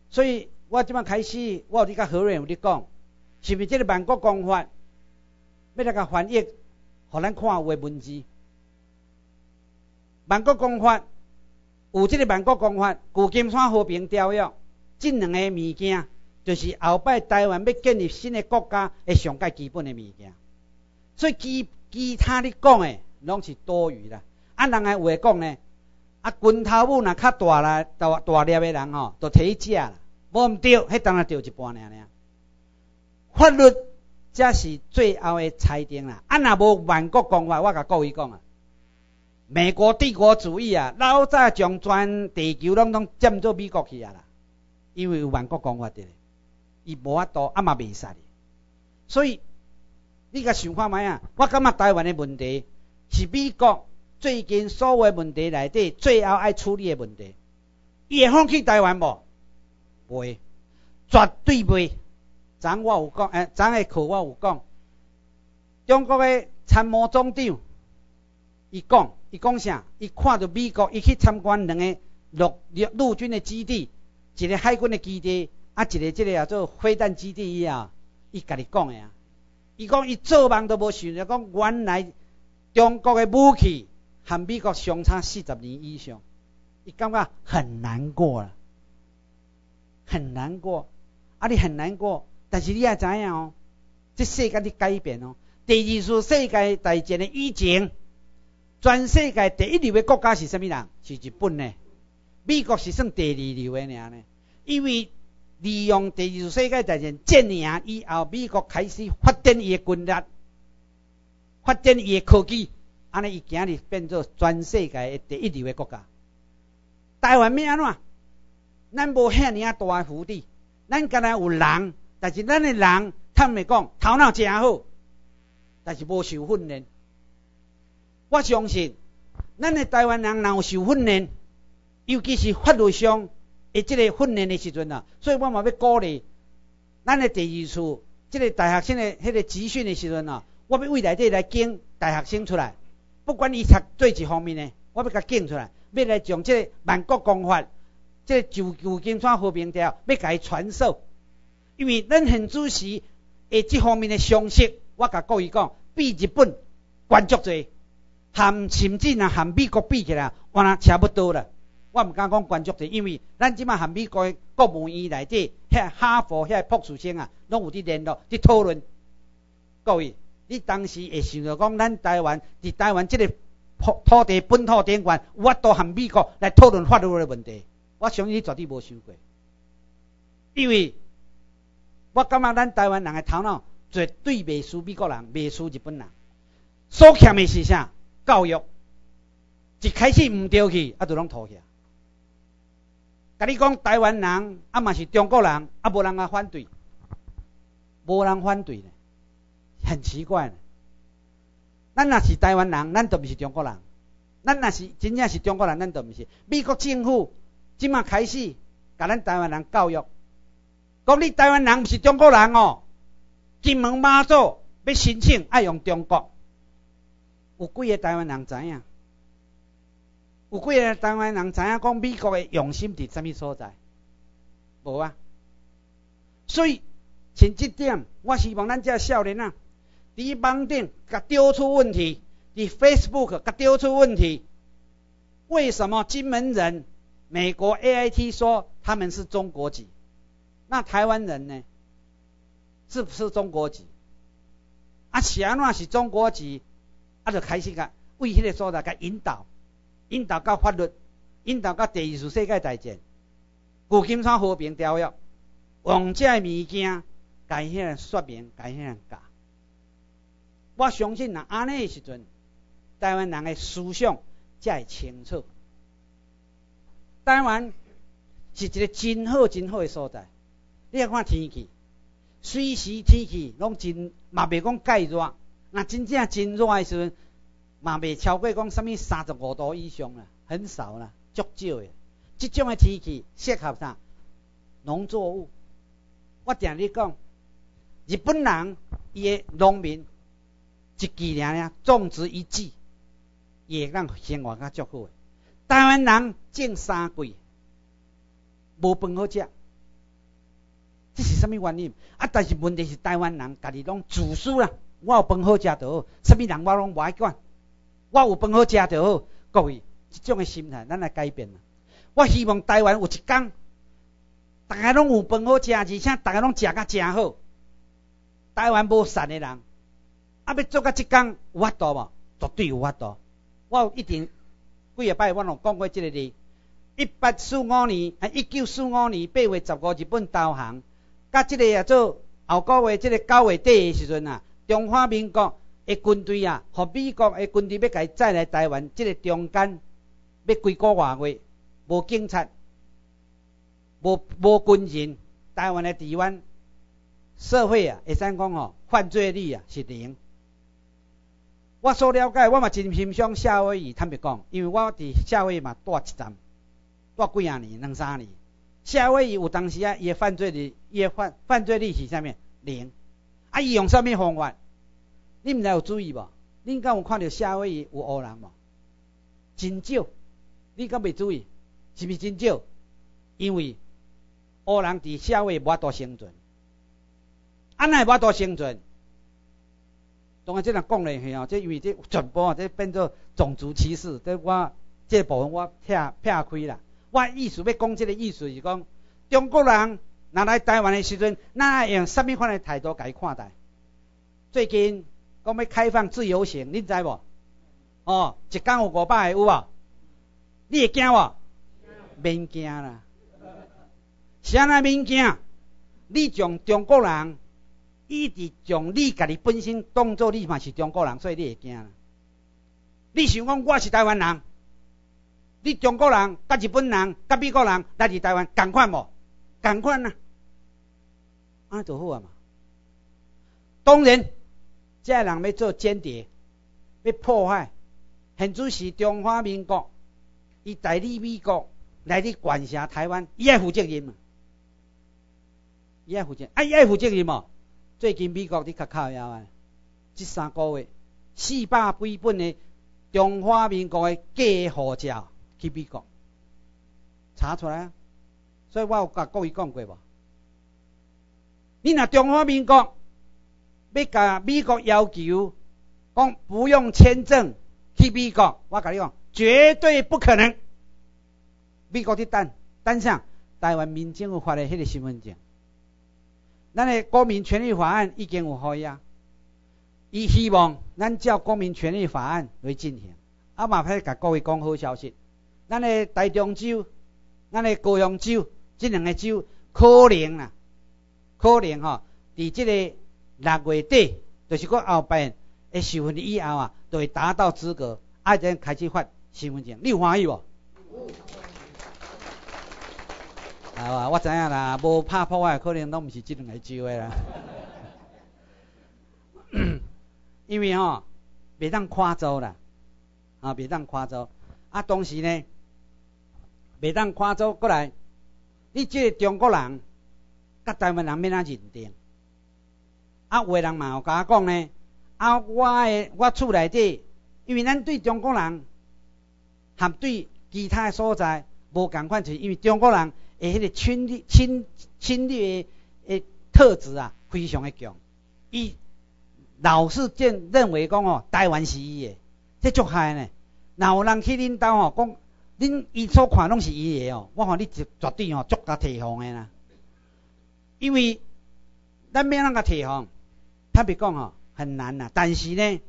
所以我即摆开始，我有伫甲何瑞有伫讲。是毋是即个万国公法要来甲翻译，互咱看有诶文字？万国公法有即个万国公法，旧金山和平条约，即两个物件，就是后摆台湾要建立新的国家会上界基本的物件。所以其其他你讲诶，拢是多余啦。啊，人诶话讲呢，啊，拳头母若较大啦，大大粒的人吼，都摕去食啦，无毋对，迄当然对一半尔尔。法律则是最后的裁定啦。啊，若无万国公法，我甲各位讲啊，美国帝国主义啊，老早将全地球拢拢占做美国去啊啦。因为有万国公法的，伊无法度啊嘛袂使。所以你甲想看觅啊，我感觉台湾的问题是美国最近所有问题内底最后爱处理的问题。伊会放弃台湾无？袂，绝对袂。昨我有讲，诶，昨个课我有讲，中国诶参谋总长，伊讲，伊讲啥？伊看到美国，伊去参观两个陆陆陆军的基地，一个海军的基地，啊，一个即个啊做飞弹基地伊啊，伊家己讲诶啊。伊讲伊做梦都无想着讲，原来中国诶武器和美国相差四十年以上，伊感觉很难过啦，很难过，啊，你很难过。但是你也知影哦，这世界伫改变哦。第二次世界大战的以前，全世界第一流的国家是啥物人？是日本呢？美国是算第二流的尔呢？因为利用第二次世界大战战赢以后，美国开始发展伊的军力，发展伊的科技，安尼伊今日变做全世界的第一流的国家。台湾要安怎？咱无遐尔啊大诶福地，咱敢若有人，但是咱诶人，他们讲头脑真好，但是无受训练。我相信，咱诶台湾人若有受训练，尤其是法律上诶即个训练诶时阵啊，所以我嘛要鼓励咱诶第二次，即个大学生诶迄个集训诶时阵啊，我要为内底来拣大学生出来，不管伊读做一方面诶，我要甲拣出来，要来将即个万国公法。这旧旧金山和平条要甲伊传授，因为咱现主席诶这方面的常识，我甲各位讲，比日本关足济，含甚至啊含美国比起来，我若差不多啦。我毋敢讲关足济，因为咱即马含美国国务院内底，遐哈佛遐博士生啊，拢有伫联络伫讨论。各位，你当时会想着讲，咱台湾伫台湾即个土地本土典权，有法度含美国来讨论法律的问题。我相信你绝对无想过，因为我感觉咱台湾人的头脑绝对未输美国人，未输日本人。所欠的是啥？教育。一开始毋对去，啊，就拢拖下。甲你讲台湾人，啊嘛是中国人，啊无人啊反对，无人反对呢，很奇怪呢。咱若是台湾人，咱就毋是中国人；咱若是真正是中国人，咱就毋是美国政府。即马开始，甲咱台湾人教育，讲你台湾人毋是中国人哦。金门马祖要申请爱用中国，有几个台湾人知影？有几个台湾人知影讲美国的用心伫什物所在？无啊。所以，像即点，我希望咱遮少年啊，伫网顶甲丢出问题，伫 Facebook 甲丢出问题，为什么金门人？美国 A I T 说他们是中国籍，那台湾人呢？是不是中国籍？啊，是安怎是中国籍？啊，就开始个为迄个所在甲引导，引导到法律，引导到第二次世界大战，旧金山和平条约，用这物件，甲迄个说明，甲迄个教。我相信呐，安尼的时阵，台湾人的思想才会清楚。台湾是一个真好真好的所在。你来看天气，随时天气拢真，嘛袂讲介热。那真正真热的时阵，嘛未超过讲什物三十五度以上啦，很少啦，足少的。即种的天气适合啥？农作物。我定你讲，日本人伊的农民一季尔尔种植一季，会让生活较足好。台湾人种三季，无饭好食，这是什么原因？啊，但是问题是台湾人家己拢自私啦。我有饭好食就好，什么人我拢无爱管。我有饭好食就好，各位，即种诶心态咱来改变啦。我希望台湾有一天，大家拢有饭好食，而且大家拢食甲真好。台湾无善诶人，啊，要做甲一天有法度无？绝对有法度。我有一定。几个摆我拢讲过即个字，一八四五年，啊，一九四五年八月十五日本投降，甲即个啊做后个月即个九月底诶时阵啊，中华民国诶军队啊，和美国诶军队要甲伊载来台湾，即个中间要几个月，无警察，无无军人，台湾诶治安社会啊，会使讲吼，犯罪率啊是零。我所了解，我嘛真欣赏夏威夷。坦白讲，因为我伫夏威夷嘛住一站，住几啊年，两三年。夏威夷有当时啊，伊诶犯罪率，伊诶犯犯罪率是啥物？零。啊，伊用啥物方法？你毋知有注意无？你敢有看到夏威夷有黑人无？真少。你敢未注意？是毋是真少？因为黑人伫夏威夷无法度生存。安奈无法度生存？当然，即人讲咧去哦，即因为即传播，即变做种族歧视。即我即部分我撇撇开啦。我意思要讲即个意思是讲，中国人若来台湾的时阵，咱用什么款的态度甲伊看待？最近讲要开放自由行，你知无？哦，一工有五百个有无？你会惊无？免惊啦。啥那免惊？你从中国人伊直将你家己本身当做你嘛是中国人，所以你会惊。你想讲我是台湾人，你中国人、甲日本人、甲美国人来自台湾，共款无？共款啊，安就好啊嘛。当然，这人要做间谍，要破坏，现主是中华民国，伊代理美国来你管辖台湾，伊爱负责任嘛？伊爱负责，啊，伊爱负责任嘛？最近美国伫较靠腰啊，即三个月四百几本的中华民国的假护照去美国查出来啊，所以我有甲各位讲过无？你若中华民国要甲美国要求讲不用签证去美国，我甲你讲绝对不可能。美国伫等等上台湾民政府发的迄个身份证。咱的公民权利法案已经有可以啊，伊希望咱照公民权利法案来进行。啊，嘛歹甲各位讲好消息，咱的台中州、咱的高雄州这两个州可能啦，可能吼，伫即个六月底，就是讲后边的十分以后啊，就会达到资格，啊，才开始发身份证。你有欢喜无？啊，我知影啦，无拍破坏可能拢毋是即两个州的啦。(coughs) 因为吼，袂当夸州啦，啊，袂当夸州。啊，当时呢，袂当夸州过来，你即个中国人，甲台湾人免啊认定。啊，有个人嘛有甲我讲呢，啊，我的我厝内底，因为咱对中国人，含对其他所在无共款，就是因为中国人。诶，迄个侵略、侵侵略诶特质啊，非常诶强。伊老是见认为讲哦，台湾是伊诶，这足害呢。若有人去恁兜吼，讲恁伊所看拢是伊诶哦，我看你绝绝对哦，足甲提防诶啦。因为咱要啷个提防？坦白讲吼，很难呐。但是呢，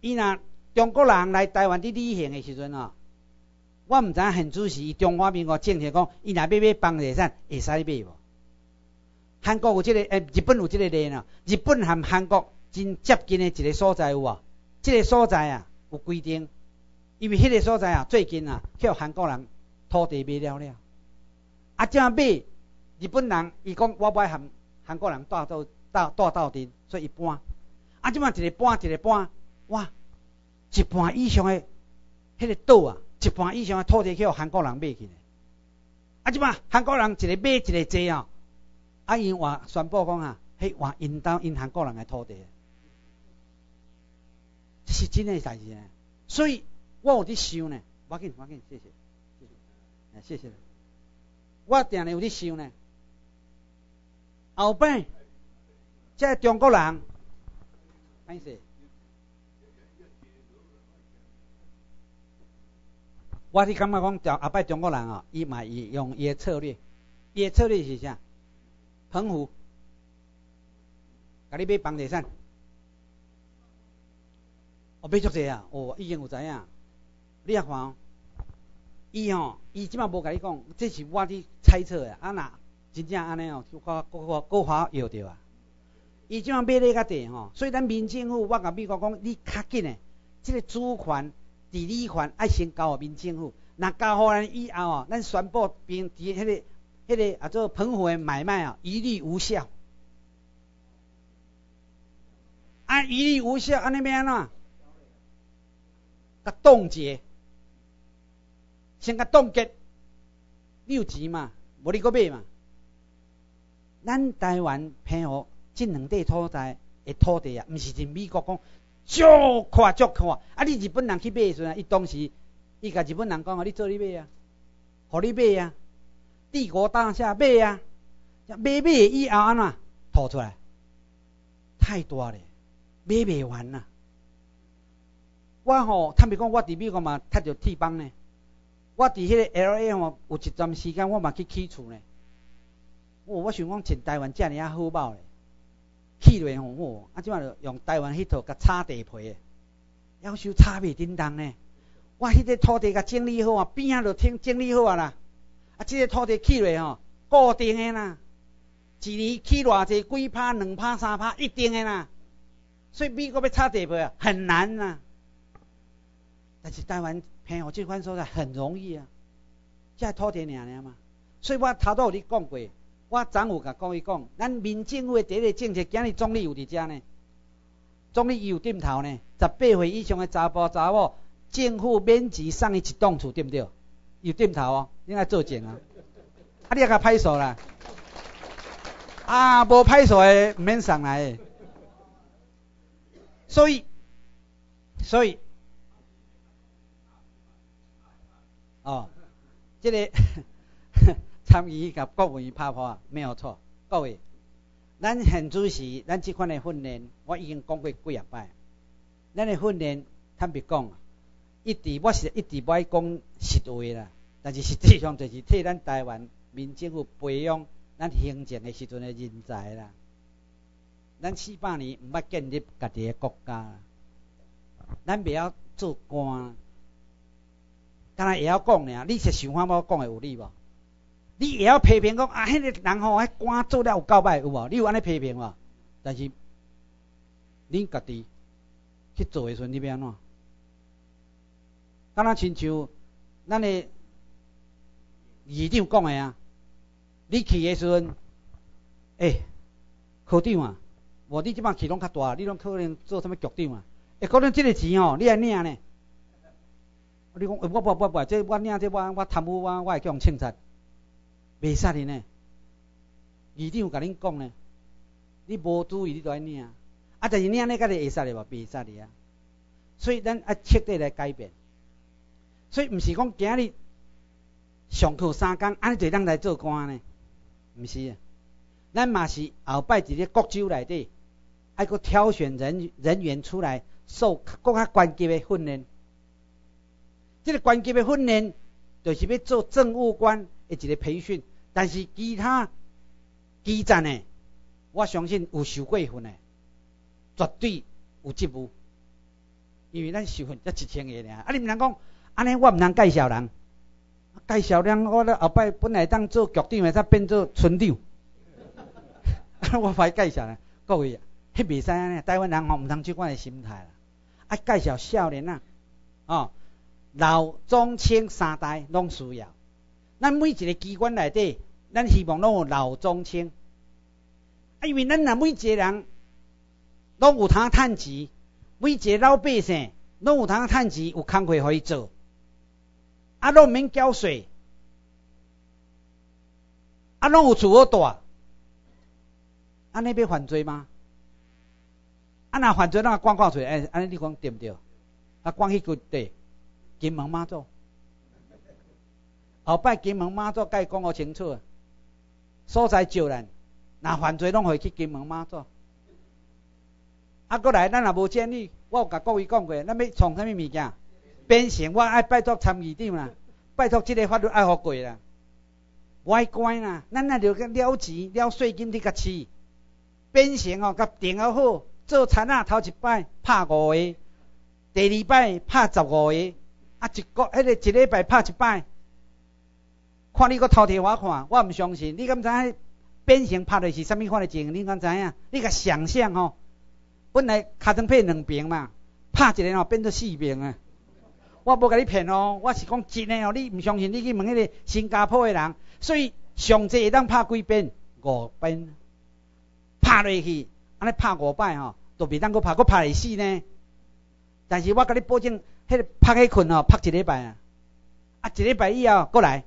伊若中国人来台湾伫旅行诶时阵哦。我毋知影很仔细，中华民国政策讲，伊若要买房地产，会使买无？韩国有即个，诶，日本有即个例呢。日本含韩国真接近的一个所在有无？即个所在啊，有规定，因为迄个所在啊，最近啊，叫韩国人土地买了了。啊，怎买？日本人伊讲，我买含韩国人带到带带到阵，所以一搬。啊，即摆一个搬一个搬，哇，一半以上的迄个岛啊！一半以上的土地去韩国人买去，啊！即摆韩国人一个买一个坐哦，啊！因话宣布讲啊，迄话因当因韩国人的土地，这是真诶代志呢。所以我有伫想呢，我紧我紧，谢谢，谢谢，我定定有伫想呢。后摆，即中国人，歹势。我是感觉讲，后摆中国人哦，伊嘛伊用伊诶策略，伊诶策略是啥？澎湖，甲你买房地产，哦买足济啊！哦，已经有知影，你啊看哦，伊吼，伊即摆无甲你讲，这是我伫猜测诶，啊若真正安尼哦，就我我我我话摇着啊！伊即摆买咧较地吼，所以咱民政府我甲美国讲，你较紧诶，即个主权。地理权爱先交互民政府，若交互咱以后哦，咱宣布平伫迄个、迄个啊做澎湖诶买卖啊，一律无效。啊，一律无效，安尼要安怎？甲冻结，先甲冻结，你有钱嘛？无你搁买嘛？咱台湾澎湖这两块土地诶土地啊，毋是伫美国讲。足快足快！啊，你日本人去买时阵，伊当时伊甲日本人讲啊，你做你买啊，互你买啊，帝国大厦买啊，买买以后安怎吐出来？太大咧，买袂完呐！我吼坦白讲，我伫美国嘛，踢着铁帮呢。我伫迄个 L A 吼，有一段时间我嘛去起厝呢。哦，我想讲，趁台湾遮尔啊好报咧。起落吼哦，啊，即摆着用台湾迄套甲插地皮，要求插袂叮当呢。我迄个土地甲整理好啊，边仔着听整理好啊啦。啊，即个土地起落吼，固定诶啦。一年起偌济，几拍、两拍、三拍，一定诶啦。所以美国要插地皮啊，很难呐。但是台湾朋友这款所在很容易啊，即土地尔尔嘛。所以我头都有你讲过，我昨有甲讲伊讲，咱民政府第一个政策，今日总理有伫遮呢，总理伊有点头呢，十八岁以上的查甫查某，政府免钱送伊一栋厝，对不对？有点头哦，你来做证啊。啊，你也甲拍手啦。啊，无拍手的，免送来。所以，所以，哦，这个参与甲国务院拍破没有错，各位，咱现主席，咱这款的训练，我已经讲过几啊摆。咱的训练，坦白讲，一直我是一直不爱讲实话啦，但是实际上就是替咱台湾民政府培养咱行政的时阵的人才啦。咱四百年毋捌建立家己的国家，咱袂晓做官，敢若会晓讲尔，你是想法我讲的有理无？你会晓批评讲啊，迄个人吼，迄官做了有够歹有无？你有安尼批评无？但是恁家己去做的时阵，你要安怎？敢若亲像咱的院长讲的啊，你去的时阵，诶，科长啊。无你即摆气拢较大，你拢可能做啥物局长啊？会可能即个钱吼，你来领呢？你讲，我不不不，即我领即我我贪污我我会叫人清查，袂使的呢。议长甲恁讲呢，你无注意你就爱领，啊，但是领呢，甲你会使的无？袂使的啊。所以咱爱彻底来改变。所以毋是讲今日上课三工，安尼就当来做官呢？毋是啊。咱嘛是后摆伫咧国州内底，爱个挑选人人员出来受更较关键的训练。这个关键的训练，就是要做政务官的一个培训。但是其他基层的，我相信有受过训的，绝对有职务。因为咱受训才一千个尔，啊你毋通讲，安尼我毋通介绍人，介绍人我咧后摆本来当做局长的，才变做村长。(laughs) 我快介绍人，各位，迄袂使安尼，台湾人吼毋通即款诶心态啦。啊，介绍少年啊，哦，老中青三代拢需要。咱每一个机关内底，咱希望拢有老中青。啊，因为咱若每一个人拢有通趁钱，每一个老百姓拢有通趁钱，有工课可以做，啊，拢毋免缴税，啊，拢有厝好住。安尼要犯罪吗？啊，若犯罪，咱关关出来，哎，安尼你讲对毋对？啊，关去个地，金门妈祖，后摆金门妈祖甲伊讲互清楚，所在招人，若犯罪拢会去金门妈祖。啊，过来，咱若无建议，我有甲各位讲过，咱要创啥物物件？变成我爱拜托参议长啦，拜托即个法律爱好过啦，歪乖啦，咱那就了钱了税金去甲饲。变成哦，甲定啊好做餐啊，头一摆拍五个，第二摆拍十五个，啊一个迄个一礼拜拍一摆，看你个头天我看，我毋相信，你敢知影变成拍的是啥物款的情？你敢知影？你甲想象吼，本来卡通片两边嘛，拍一个吼变做四边啊！我无甲你骗哦，我是讲真诶哦，你毋相信？你去问迄个新加坡诶人，所以上济会当拍几遍？五遍。拍落去，安尼拍五摆吼，都袂当阁拍，阁拍会死呢。但是我甲你保证，迄个拍起困吼，拍一礼拜啊，啊一礼拜以后过来，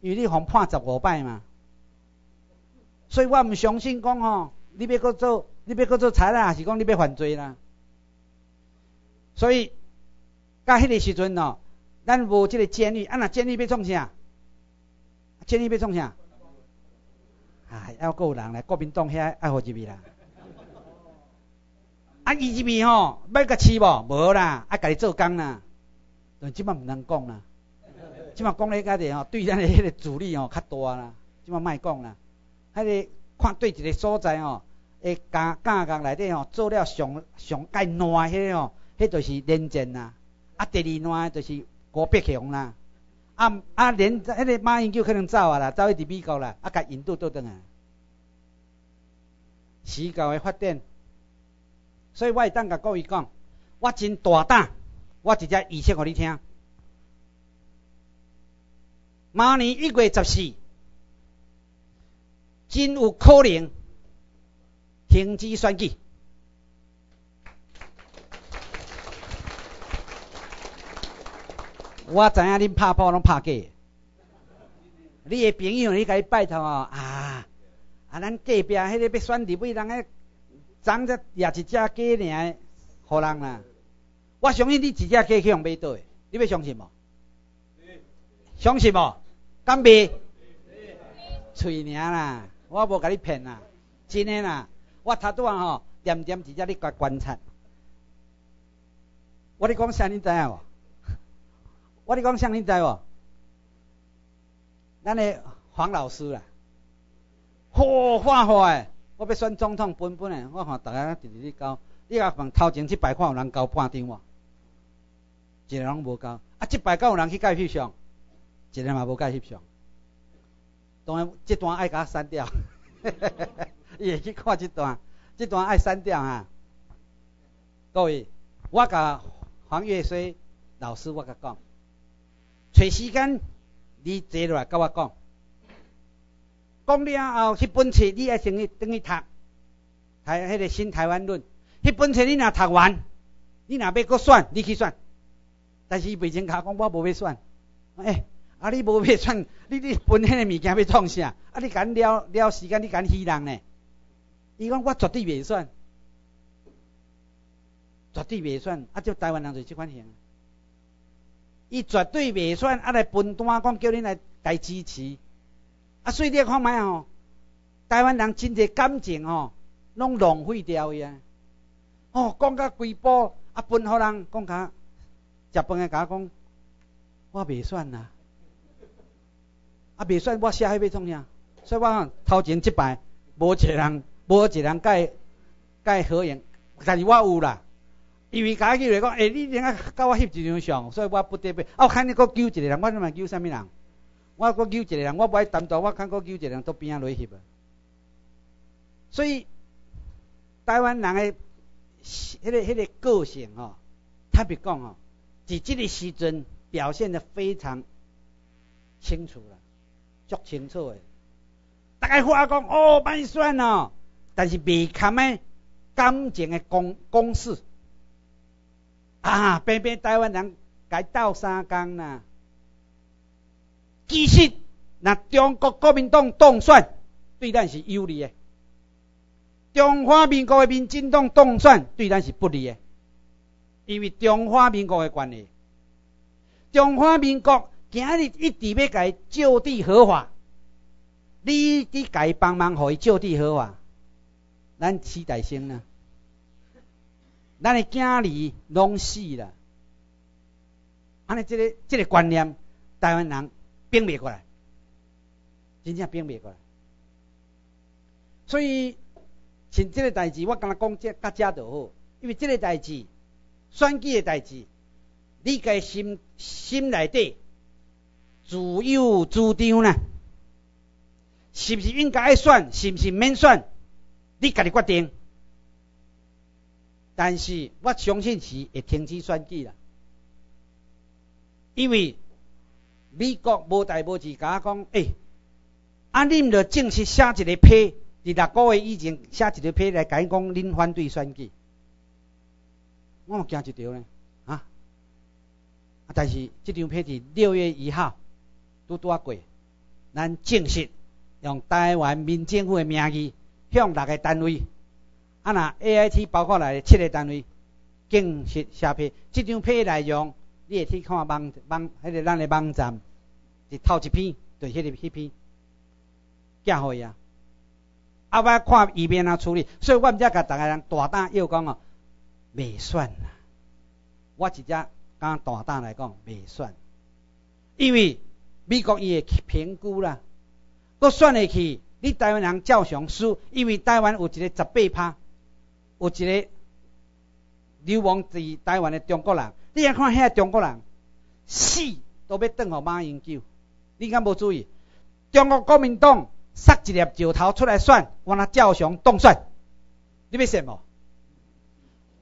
因为你互判十五摆嘛。所以我毋相信讲吼，你要阁做，你要阁做财啦，是讲你要犯罪啦。所以，甲迄个时阵哦，咱无即个监狱，啊若监狱要创啥？监狱要创啥？啊，还有人来国民党遐爱好入去啦。啊，伊入去吼，要甲饲无？无啦，啊，家己做工啦。但即摆毋通讲啦。即摆讲咧家己吼，对咱的迄个阻力吼较大啦。即摆莫讲啦。迄个看对一个所在吼，会干干工内底吼，做了上上介烂迄个吼，迄就是连战啦。啊，第二烂就是郭碧雄啦。啊啊，连迄个马英九可能走啊啦，走去伫美国啦，啊，甲印度倒转来。时教的发展。所以我会当甲各位讲，我真大胆，我直接预测互你听。明年一月十四，真有可能停止选举。我知影恁拍炮拢拍假，你的朋友你甲伊拜托哦啊啊！咱隔壁迄个要选立委人个，长只也一只鸡尔，互人啦。我相信你一只鸡去用买倒，你要相信无？相信无？敢袂？喙尔啦，我无甲你骗啦，真诶啦。我头拄啊吼，点点一只你甲观察。我咧讲啥你知影无？(laughs) 我咧讲啥你知无？咱诶黄老师啦，好画画诶！我要选总统本本诶，我看逐个直直咧交，你甲问头前即摆看有人交半张无？一个人无交，啊，即摆敢有人去盖翕相？一个嘛无盖翕相。当然，即段爱甲删掉，(laughs) 伊会去看即段，即段爱删掉啊。各位，我甲黄月水老师我甲讲。找时间，你坐落来甲我讲。讲了后，迄本册你爱先去等去读，台迄个新台湾论。迄本册你若读完，你若要搁选，你去选。但是伊袂前甲讲，我无要选。诶，啊你无要选，(laughs) 你你分迄个物件要创啥？啊你敢了了时间，你敢虚人呢？伊讲我绝对袂选，绝对袂选。啊，就台湾人就即款型。伊绝对袂选，啊来分单讲叫恁来来支持，啊所以你看卖吼，台湾人真侪感情吼，拢浪费掉去啊！哦，讲甲规波，啊分互人讲甲食饭诶甲讲，我袂选啦，啊袂算我写迄要创啥？所以我头前即摆无一个人，无一个人甲伊甲伊合影，但是我有啦。因为家己来讲，诶，你点解甲我翕一张相？所以我不得不，啊，我看你搁救一个人，我怎嘛救啥物人？我搁救一个人，我无爱单独，我看搁救一个人，都边仔落翕啊。所以台湾人诶，迄个迄个个性吼，特别讲吼，在即个时阵表现得非常清楚啦，足清楚诶。大家话讲哦，歹选哦，但是未堪诶感情诶公公式。啊，偏偏台湾人该斗三工啦。其实，那中国国民党当选对咱是有利的，中华民国的民进党当选对咱是不利的，因为中华民国的关系，中华民国今日一直要改就地合法，你伫改帮忙，互伊就地合法，咱期待先呢？咱的囝儿拢死啦！安尼，即个即个观念，台湾人变袂过来，真正变袂过来。所以，像即个代志，我刚若讲这甲遮就好，因为即个代志，选举的代志，你家心心内底自由主张啦。是毋是应该爱选？是毋是免选？你家己决定。但是我相信是会停止选举啦，因为美国无代无志甲我讲，诶，啊恁着正式写一个批，伫六个月以前写一个批来甲伊讲恁反对选举，我惊一条呢，啊，但是即张批伫六月一号拄拄啊过，咱正式用台湾民政府诶名义向六个单位。啊那 A I T 包括来七个单位正式写批，即张批内容你会去看网网迄个咱的网站，是头一篇，对迄个迄篇寄互伊啊。啊，我看伊边啊处理，所以我毋则甲逐个人大胆又讲哦，未选啦。我直接讲大胆来讲，未选，因为美国伊会评估啦，佫选会去，你台湾人照常输，因为台湾有一个十八趴。有一个流亡在台湾的中国人，你来看遐中国人死都要等互马英九，你敢无注意？中国国民党塞一粒石头出来选，我那照常当选，你要信无？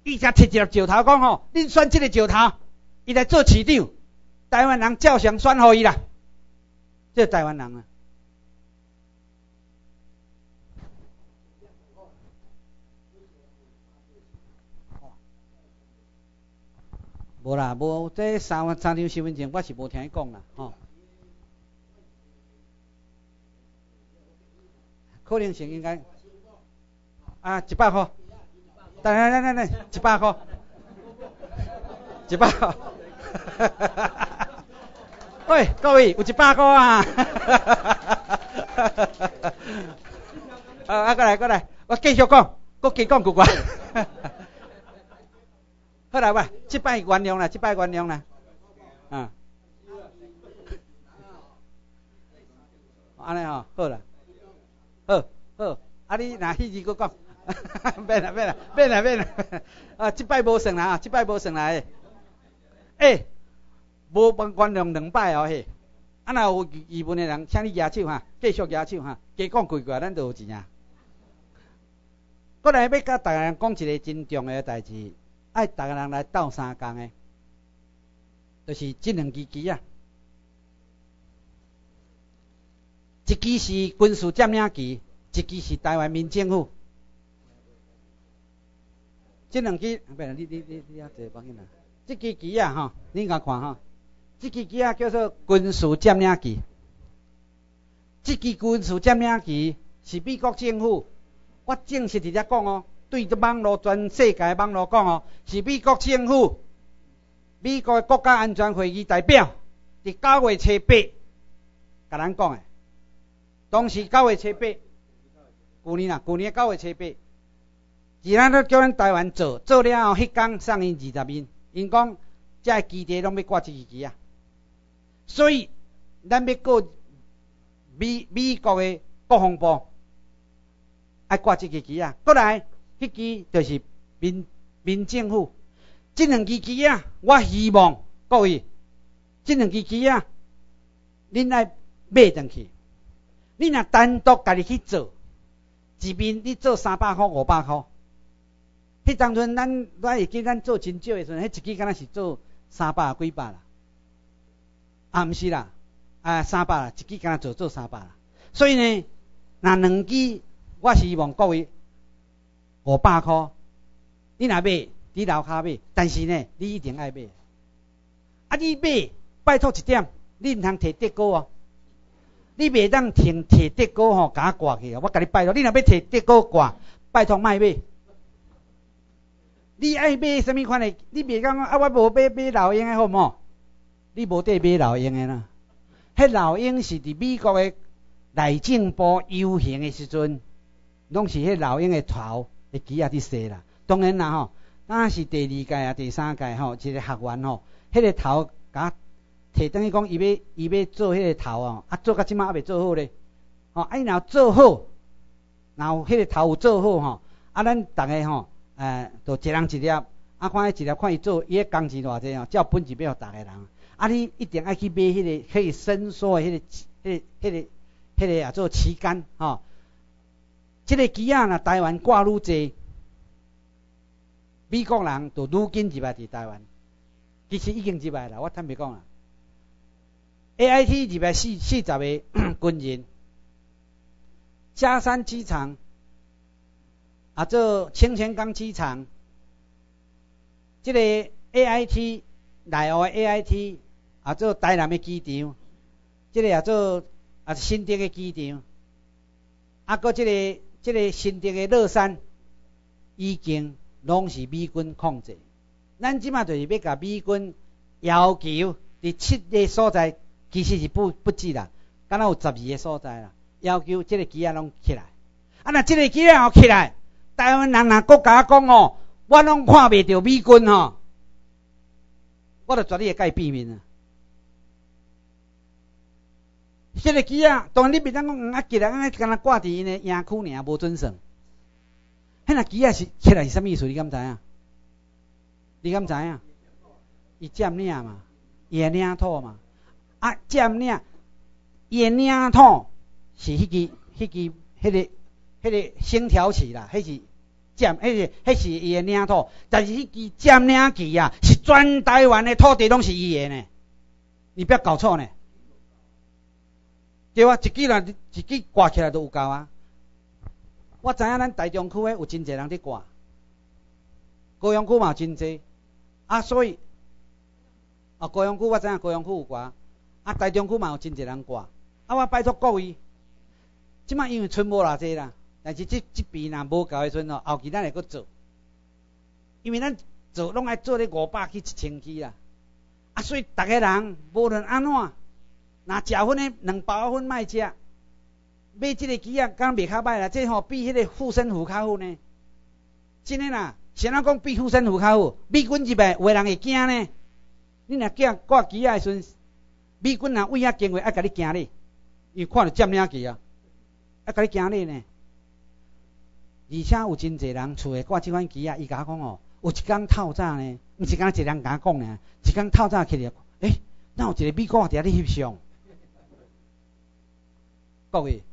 伊才摕一粒石头讲吼，恁选即个石头，伊来做市长，台湾人照常选互伊啦。这台湾人啊。无啦，无这三三张身份证，我是无听伊讲啦，吼。可能性应该啊，一百块。来来来来，一百块，一百块。喂，各位，有一百块啊！(laughs) 啊，过来过来，我继续讲，我继续讲句话。(laughs) 好来吧，这摆原谅啦，这摆原谅啦，啊，安尼吼，好啦，好好，啊你若迄字佫讲，(laughs) 免啦免啦免啦免啦，啊，这摆无算啦啊，这摆无算啦诶，诶，无帮原谅两摆哦嘿，啊若有疑问诶人，请你举手哈，继续举手哈，加讲几句咱就有钱啊。过来要甲大家讲一个真重要诶代志。爱逐个人来斗相共诶，就是即两支旗啊。一支是军事占领旗，一支是台湾民政府。即两支，不然你你你你啊，坐帮紧啦。即支旗啊，吼，你甲看吼，即支机啊叫做军事占领机。即支军事占领机是美国政府，我正式直接讲哦。对着网络全世界网络讲哦，是美国政府、美国国家安全会议代表伫九月初八甲咱讲诶。当时九月初八，去年啊，去年九月初八，既然都叫咱台湾做，做了后迄天上映二十面，因讲遮基地拢要挂一支机啊。所以咱要过美美国的国防部爱挂一支旗啊，过来。迄支就是民民政府，即两支旗啊，我希望各位，即两支旗啊，恁来买上去。你若单独家己去做，一面你做三百箍、五百箍。迄当阵咱我会记咱做真少的时阵，迄一支敢若是做三百几百啦。啊，毋是啦，啊三百啦，一支敢若做做三百啦。所以呢，若两支，我是希望各位。五百块，你若买，你楼下买，但是呢，你一定爱买。啊，你买，拜托一点，你毋通摕德哥哦。你袂当摕摕德哥吼，甲我挂去哦。我甲你拜托，你若要摕德哥挂，拜托卖买。你爱买什么款的？你别讲啊，我无买买老鹰的好唔？你无得买老鹰的啦。迄老鹰是伫美国的内政部游行的时阵，拢是迄老鹰的头。会机啊，伫说啦，当然啦吼，那是第二届啊，第三届吼，一个学员吼，迄个头甲摕等于讲，伊要伊要做迄个头哦，啊做到即马还未做好咧，吼，啊伊若做好，然后迄个头有做好吼，啊咱逐个吼，诶，就一人一粒，啊看迄一粒看伊做，伊个工资偌济哦，照本钱要互逐个人，啊你一定爱去买迄个可以伸缩诶迄个、迄个、迄个、迄个啊做旗杆吼。即个机啊，若台湾挂愈济，美国人就愈紧入来伫台湾。其实已经入来啦，我坦白讲啦。A I T 入来四四十个 (clears throat) 军人，嘉山机场啊，做清泉岗机场，即个 A I T 内湖 A I T 啊，做台南的机场，即个也做啊新竹的机场，啊，搁即个。即个新竹的乐山已经拢是美军控制，咱即马就是要甲美军要求伫七个所在，其实是不不止啦，敢若有十二个所在啦，要求即个机啊拢起来。啊，若即个机啊起来，台湾人若国家讲哦，我拢看袂着美军吼，我就绝对会甲伊避免啊。迄个机啊，当然你袂当讲啊，起来啊，敢若挂伫因诶营区尔，无准算。迄个机啊是起来是啥物意思？你敢知影？你敢知影？伊占领嘛，伊诶领土嘛。啊，占领，伊诶领土是迄支、迄支、迄个、迄个星条旗啦，迄是占，迄是迄是伊的领土，但是迄支占领旗啊，是全台湾的土地拢是伊的呢，你不要搞错呢。对啊，一支若一支挂起来都有够啊。我知影咱台中区诶有真侪人伫挂，高雄区嘛真侪，啊所以，啊高雄区我知影高雄区有挂，啊台中区嘛有真侪人挂，啊我拜托各位，即摆因为剩无偌济啦，但是即即边若无够诶时阵哦，后期咱会搁做，因为咱做拢爱做咧五百去一千支啦，啊所以逐个人无论安怎，若食薰诶两包粉莫食。买即个机啊，敢袂较歹啦？这吼比迄个护身符较好呢。真诶啦，谁人讲比护身符较好？美军入来，有诶人会惊呢。你若惊挂机啊诶时阵，美军若位遐经过，爱甲你惊咧，伊看着占领机啊，爱甲你惊咧呢。而且有真侪人厝诶挂即款机啊，伊甲我讲哦，有一工透早呢，毋是敢一人甲我讲呢，一工透早起来，诶，哪有一个美国伫遐咧翕相？各位。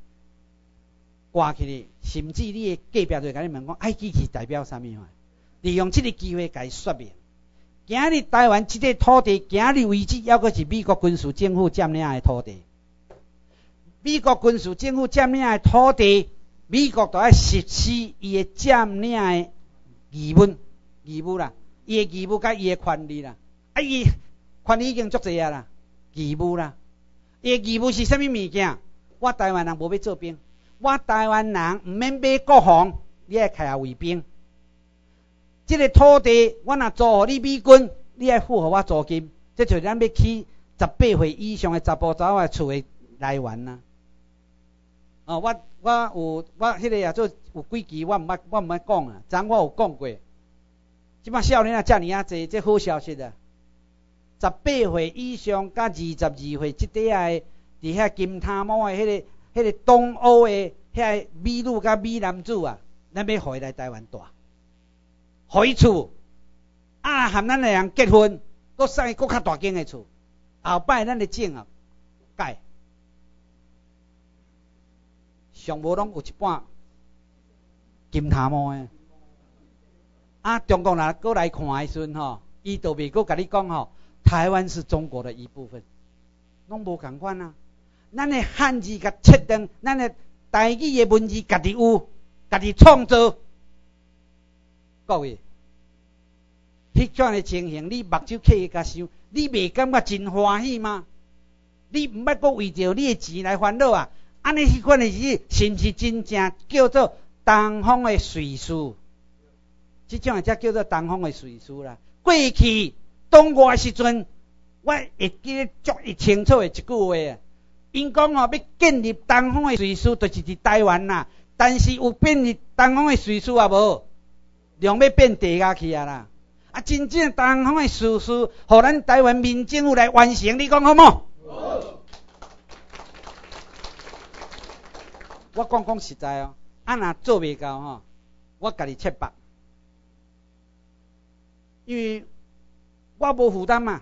挂起哩，甚至你的隔壁就甲你问讲，爱机器代表啥物话？利用即个机会甲伊说明。今日台湾即个土地，今日为止抑阁是美国军事政府占领的土地。美国军事政府占领的土地，美国都爱实施伊的占领的义务、义务啦，伊的义务甲伊的权利啦。啊，伊权利已经足侪啊啦，义务啦。伊的义务是啥物物件？我台湾人无要做兵。我台湾人毋免买国防，你爱开下卫兵。即个土地，我若租互你美军，你爱付互我租金。即就是咱要起十八岁以上的查甫查某厝的来源呐。哦，我我有我迄个也做有几期，我毋捌我毋捌讲啊。昨我有讲过，即摆少年啊，遮尔啊济，即好消息啊。十八岁以上甲二十二岁即底下伫遐金滩某诶迄个。迄个东欧诶，遐美女甲美男子啊，咱要回来台湾住，回厝啊，含咱两人结婚，搁送搁较大间诶厝，后摆咱咧种啊，改，上无拢有一半金塔毛诶，啊，中国人过来看诶时阵吼，伊都袂搁甲你讲吼，台湾是中国的一部分，拢无共款啊。咱的汉字甲设定，咱的台语的文字家己有，家己创造。各位，迄种的情形，你目睭去甲想，你袂感觉真欢喜吗？你毋捌阁为着你的钱来烦恼啊？安尼迄款的是是毋是真正叫做东方的瑞士？即种的才叫做东方的瑞士啦。过去东外时阵，我会记得足一清楚的一句话啊。因讲吼，要建立东方的瑞士，就是伫台湾啦。但是有变立东方的瑞士也无，量要变地下去啊啦。啊，真正东方的瑞士，互咱台湾民政府来完成，你讲好冇？好。我讲讲实在哦，啊若做袂到吼，我家己切腹，因为我无负担嘛。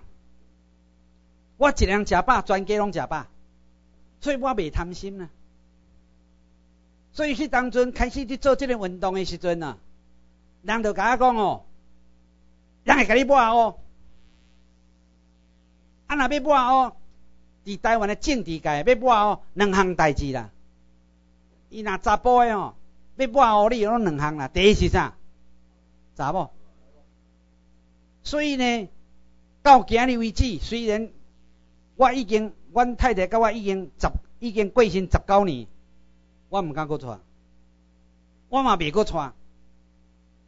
我一人食饱，全家拢食饱。所以我袂贪心啦，所以去当阵开始去做这个运动的时阵啊，人就甲我讲哦，人会甲你抹哦，啊若要抹哦，伫台湾的政治界要抹哦，两项代志啦，伊若查甫的哦，要抹哦，你有两项啦，第一是啥？查某，所以呢，到今日为止，虽然我已经。阮太太甲我已经十已经过身十九年，我毋敢搁娶，我嘛袂搁娶，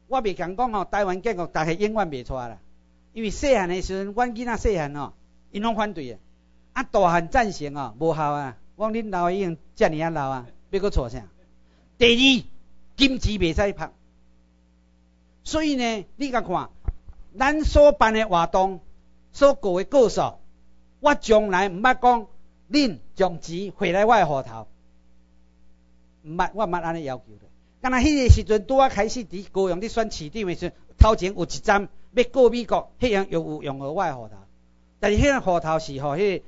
我袂敢讲吼，台湾建国逐个永远袂娶啦，因为细汉的时阵，阮囡仔细汉哦，因拢反对啊，啊大汉赞成哦，无效啊，我讲恁老已经遮尔啊老啊，要搁娶啥？第二，金钱袂使拍，所以呢，你甲看，咱所办的活动，所过的过数。我从来毋捌讲，恁将钱汇来我诶户头，毋捌，我毋捌安尼要求的。敢若迄个时阵拄啊开始伫高雄伫选市长诶时，头前有一站要过美国，迄样又有用我诶户头。但是迄个户头是吼，迄个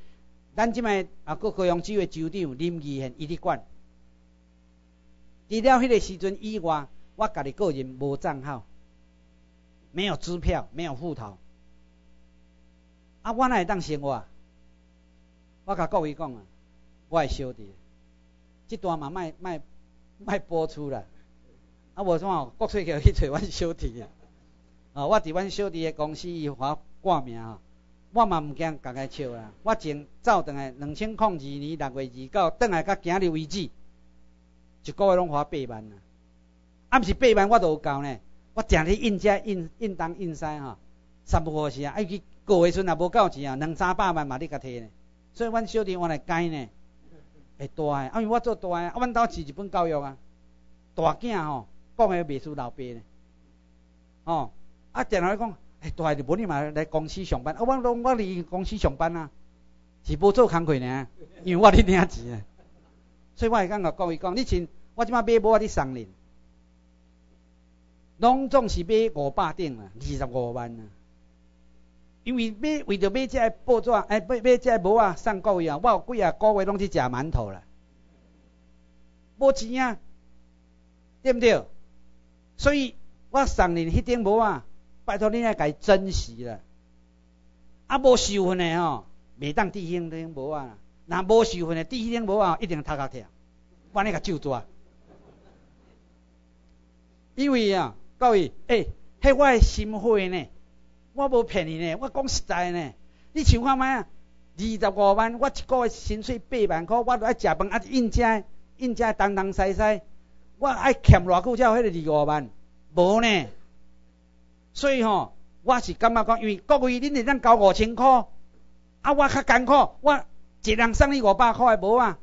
咱即摆啊，过高雄市诶州长林义宪伊伫管。除了迄个时阵以外，我家己个人无账号，没有支票，没有户头，啊，我哪会当生活？我甲各位讲啊，我的小弟，这段嘛卖卖卖播出啦，啊，无什么国税局去找阮小弟啊，啊，我伫阮小弟的公司华挂名吼，我嘛毋惊共个笑啦，我前走转来两千零二年六月二九，转来甲今日为止，一个月拢花八万啊，啊，毋是八万我都有够呢，我定咧印遮印印东印西吼，三不五时啊，啊去过时阵也无够钱啊，两三百万嘛你甲摕呢。所以阮小弟换来改呢，会大诶，啊因为我做大诶，啊阮兜是日本教育啊，大囝吼讲诶袂输老爸呢，哦，啊电话讲，诶大诶日本你嘛来公司上班，啊我拢我伫公司上班啊，是无做工课呢，因为我咧领钱啊，所以我会讲甲各位讲，你像我即摆买帽仔你送恁，拢总是买五百顶啊，二十五万啊。因为买为着买这报纸，哎，买买这帽啊，送各位啊，我有几啊个月拢去食馒头啦，无钱啊，对不对？所以我送恁迄顶帽啊，拜托恁来家珍惜啦。啊，无受训的吼，袂当戴迄顶帽啊。若无受训的戴迄顶帽啊，一定头壳疼，我你甲救抓。因为啊，各位，诶，迄我的心血呢。我无骗你呢，我讲实在呢。你想看卖啊？二十五万，我一个月薪水八万块，我都爱食饭，啊印遮印遮东东西西，我爱欠偌久才有迄个二五万？无呢。所以吼，我是感觉讲，因为各位恁会当交五千块，啊我较艰苦，我一人送你五百块的无啊，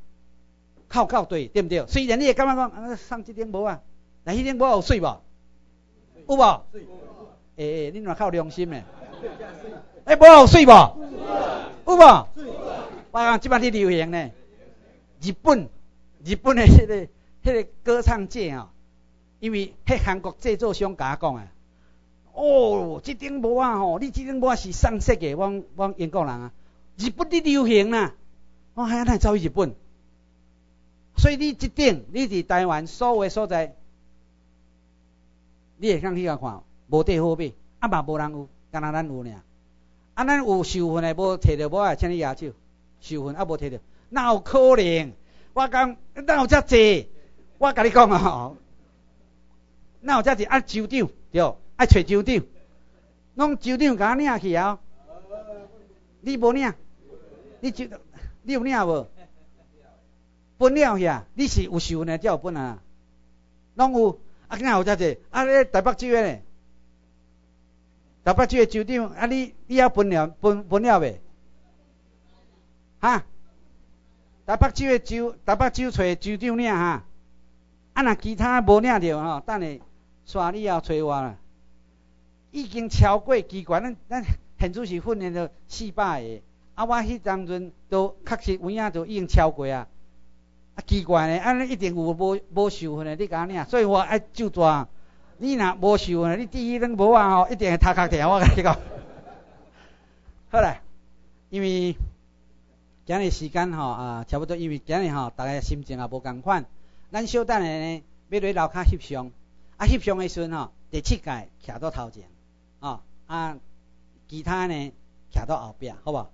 靠靠对，对不对？虽然你会感觉讲，啊送这顶无啊，但迄顶无有水无？有无？诶诶，恁若靠良心诶，诶，无好水无？有无？我讲即摆伫流行呢，日本日本诶迄 (laughs) 个迄个歌唱界吼，因为迄韩国制作商甲我讲诶，哦，即顶帽啊吼，你即顶帽是上色诶，阮阮英国人啊，日本伫流行啦，我还安尼走去日本，所以你即顶你伫台湾所有所在，你会当去甲看。无地好买，啊嘛无人有，干那咱有尔。啊，咱有受训诶，无摕着无啊，请你举手。受训啊，无摕着，哪有可能？我讲哪有遮济？我甲你讲啊，哪有遮济？啊，酋长对，爱找酋长，拢酋长甲我领去啊。你无领？你就你有领无？分了去啊！你是有受训诶，才有分啊。拢有，啊，哪有遮济？啊，咧台北州诶。台北州州长，啊你你也分了分分了未？哈？台北州的州台北州找州长领哈，啊若其他无领着吼，等下刷你后找我啦。已经超过机关，咱咱现主是训练着四百个，啊我迄当阵都确实有影都已经超过啊。啊机关的，啊尼一定有无无受训的，你甲我领，所以我爱就抓。你若无受呢？你第一顶无啊吼，一定会头壳疼。我甲你讲，(laughs) 好啦，因为今日时间吼啊，差不多，因为今日吼，大家心情也无共款。咱小等下呢，要来楼骹翕相，啊翕相的时阵吼，第七届徛到头前，哦啊，其他呢徛到后壁，好无？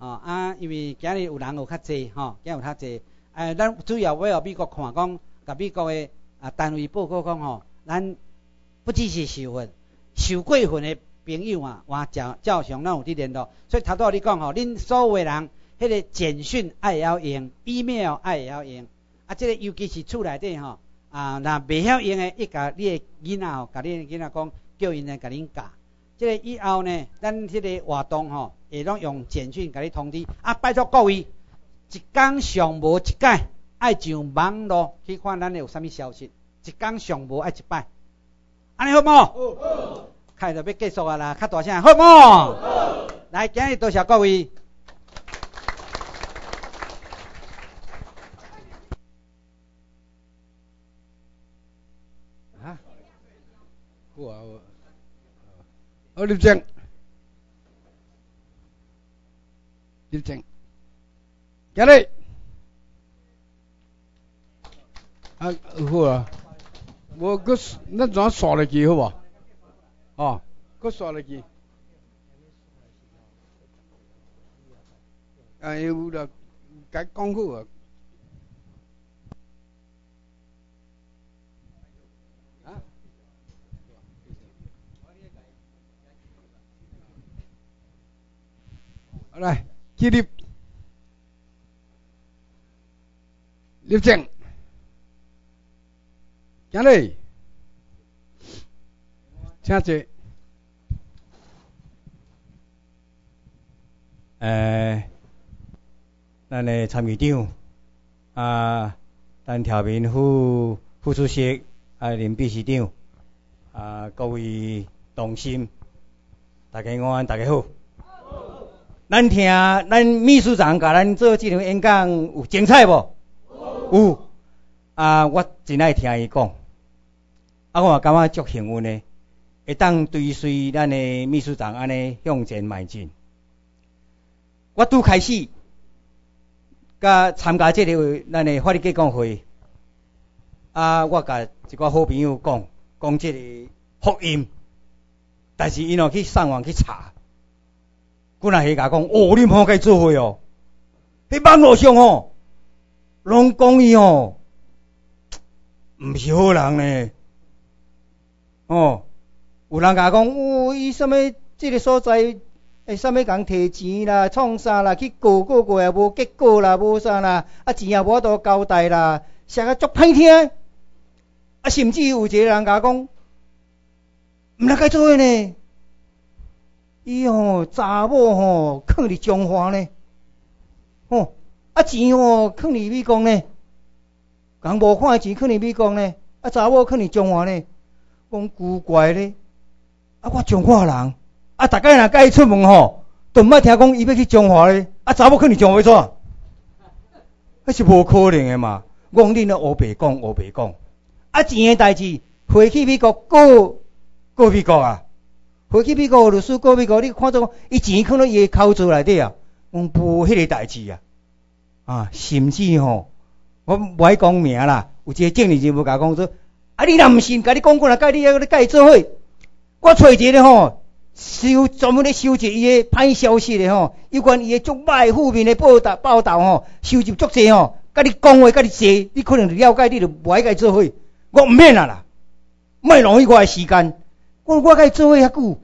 哦啊，因为今日有人有较济吼，今日有较济，诶，咱主要要美国看讲，甲美国的啊单位报告讲吼，咱。不只是受训，受过训的朋友啊，我照照常咱有伫联络。所以头拄你讲吼，恁所有的人，迄个简讯爱会晓用，email 爱会晓用，啊，即个尤其是厝内底吼，啊，若袂晓用的，伊甲你的囡仔吼，甲恁囡仔讲，叫因来甲恁教。即个以后呢，咱即个活动吼，会拢用简讯甲你通知。啊，拜托各位，一工上无一届，爱上网络去看咱有啥物消息，一工上无爱一摆。安尼好冇？开着要结束啊啦，较大声，好冇？来，今日多谢各位。啊？我我，我立正，立正，起来。啊，好啊。无搁咱怎刷落去好无？哦，搁刷落去。啊，有了，该讲好啊。啊？来，起立，立正，行嘞，请坐。诶。咱的参议长啊，咱条民副副主席啊，林秘书长啊，各位同心，大家安，大家好。咱听咱秘书长甲咱做这场演讲有精彩无？有。啊，我真爱听伊讲，啊，我也感觉足幸运的，会当追随咱的秘书长安尼向前迈进。我拄开始。甲参加即个咱的法律结讲会，啊，我甲一个好朋友讲讲即个福音，但是伊若去上网去查，古那甲讲，哦，你莫该做伙哦，迄网络上哦，拢讲伊哦，(tsk) 毋是好人呢，哦，有人甲讲，哦，伊什么这个所在？诶，啥物人摕钱啦，创啥啦，去告告过也无结果啦，无啥啦，啊钱也无度交代啦，写啊足歹听。啊，甚至有一个人甲讲，毋来该做诶呢。伊吼查某吼囥伫中华呢，吼啊钱吼囥伫美国呢，讲无看钱囥伫美国呢，啊查某囥伫中华呢，讲古怪咧，啊我中华人。啊！大家若甲伊出门吼，都毋捌听讲伊要去中华咧。啊，查某肯定中华怎？迄是无可能诶嘛！我讲恁咧乌白讲，乌白讲。啊，钱诶代志，回去美国过过美国啊！回去美国律师过美国，你看做伊钱囥咧伊诶口座内底啊！讲无迄个代志啊！啊，甚至吼，我无爱讲名啦。有一个证人就无甲讲说，啊，你若毋信，甲你讲过啦，甲你要甲伊做伙，我找一个吼。收专门咧收集伊诶歹消息咧吼，有关伊诶足歹负面诶报道报道吼，收集足济吼，甲你讲话甲你说，你可能就了解，你就无爱甲伊做伙。我毋免啊啦，莫浪费我诶时间。我我甲伊做伙遐久，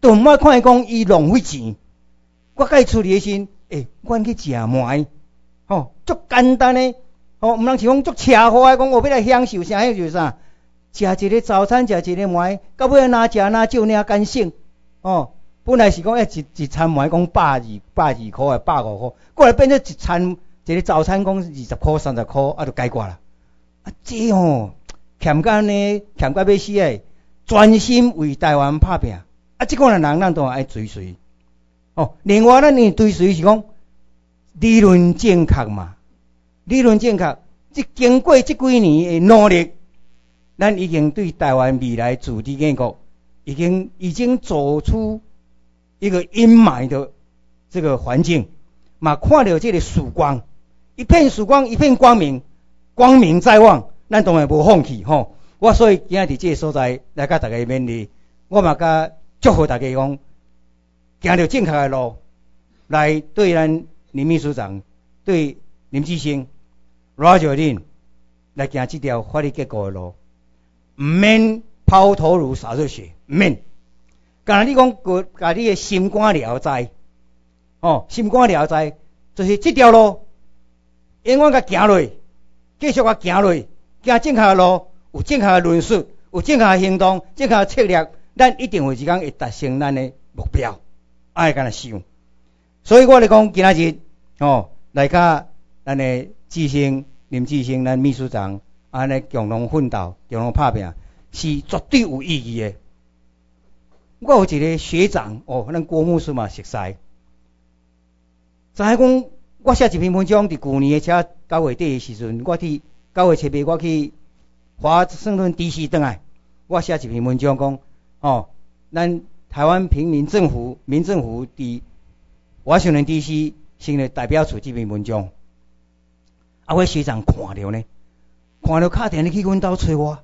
都毋爱看伊讲伊浪费钱。我甲伊处理诶时，诶，阮去食糜，吼，足简单诶，吼，毋通是讲足车祸诶，讲我要来享受啥享受啥，食一个早餐，食一个糜，到尾哪食哪少领干省。哦，本来是讲一一餐糜讲百二百二箍啊，百五箍，过来变做一餐一个早餐讲二十箍三十箍，啊，就解决啦。啊，这吼欠干呢，欠干要死诶，专心为台湾拍拼。啊，即款诶人咱都爱追随。哦，另外咱呢追随是讲理论正确嘛，理论正确。即经过即几年诶努力，咱已经对台湾未来主治建国。已经已经走出一个阴霾的这个环境，嘛看到这个曙光，一片曙光，一片光明，光明在望，咱当然无放弃吼。我所以今仔日伫这个所在来甲大家勉励，我嘛甲祝福大家讲，行着正确的路，来对咱林秘书长，对林志兴，拉着恁来行这条法律结果的路，毋免。抛头颅洒热血，毋免。刚才你讲个，家你诶心肝了哉，哦，心肝了哉，就是这条路，永远甲行落，继续甲行落，行正确诶路，有正确诶论述，有正确诶行动，正确诶策略，咱一定会一天会达成咱诶目标。爱干那想，所以我咧讲今仔日，哦，来甲咱诶志兴林志兴咱秘书长，安尼共同奋斗，共同拍拼。是绝对有意义的。我有一个学长，哦，咱郭牧师嘛熟悉。知影讲，我写一篇文章，伫旧年的车九月底的时阵，我去九月七八，我去华盛顿 DC 倒来，我写一篇文章讲，哦，咱台湾平民政府、民政府伫华盛顿 DC 成立代表处这篇文章，啊，我学长看了呢，看了敲电话去阮兜找我。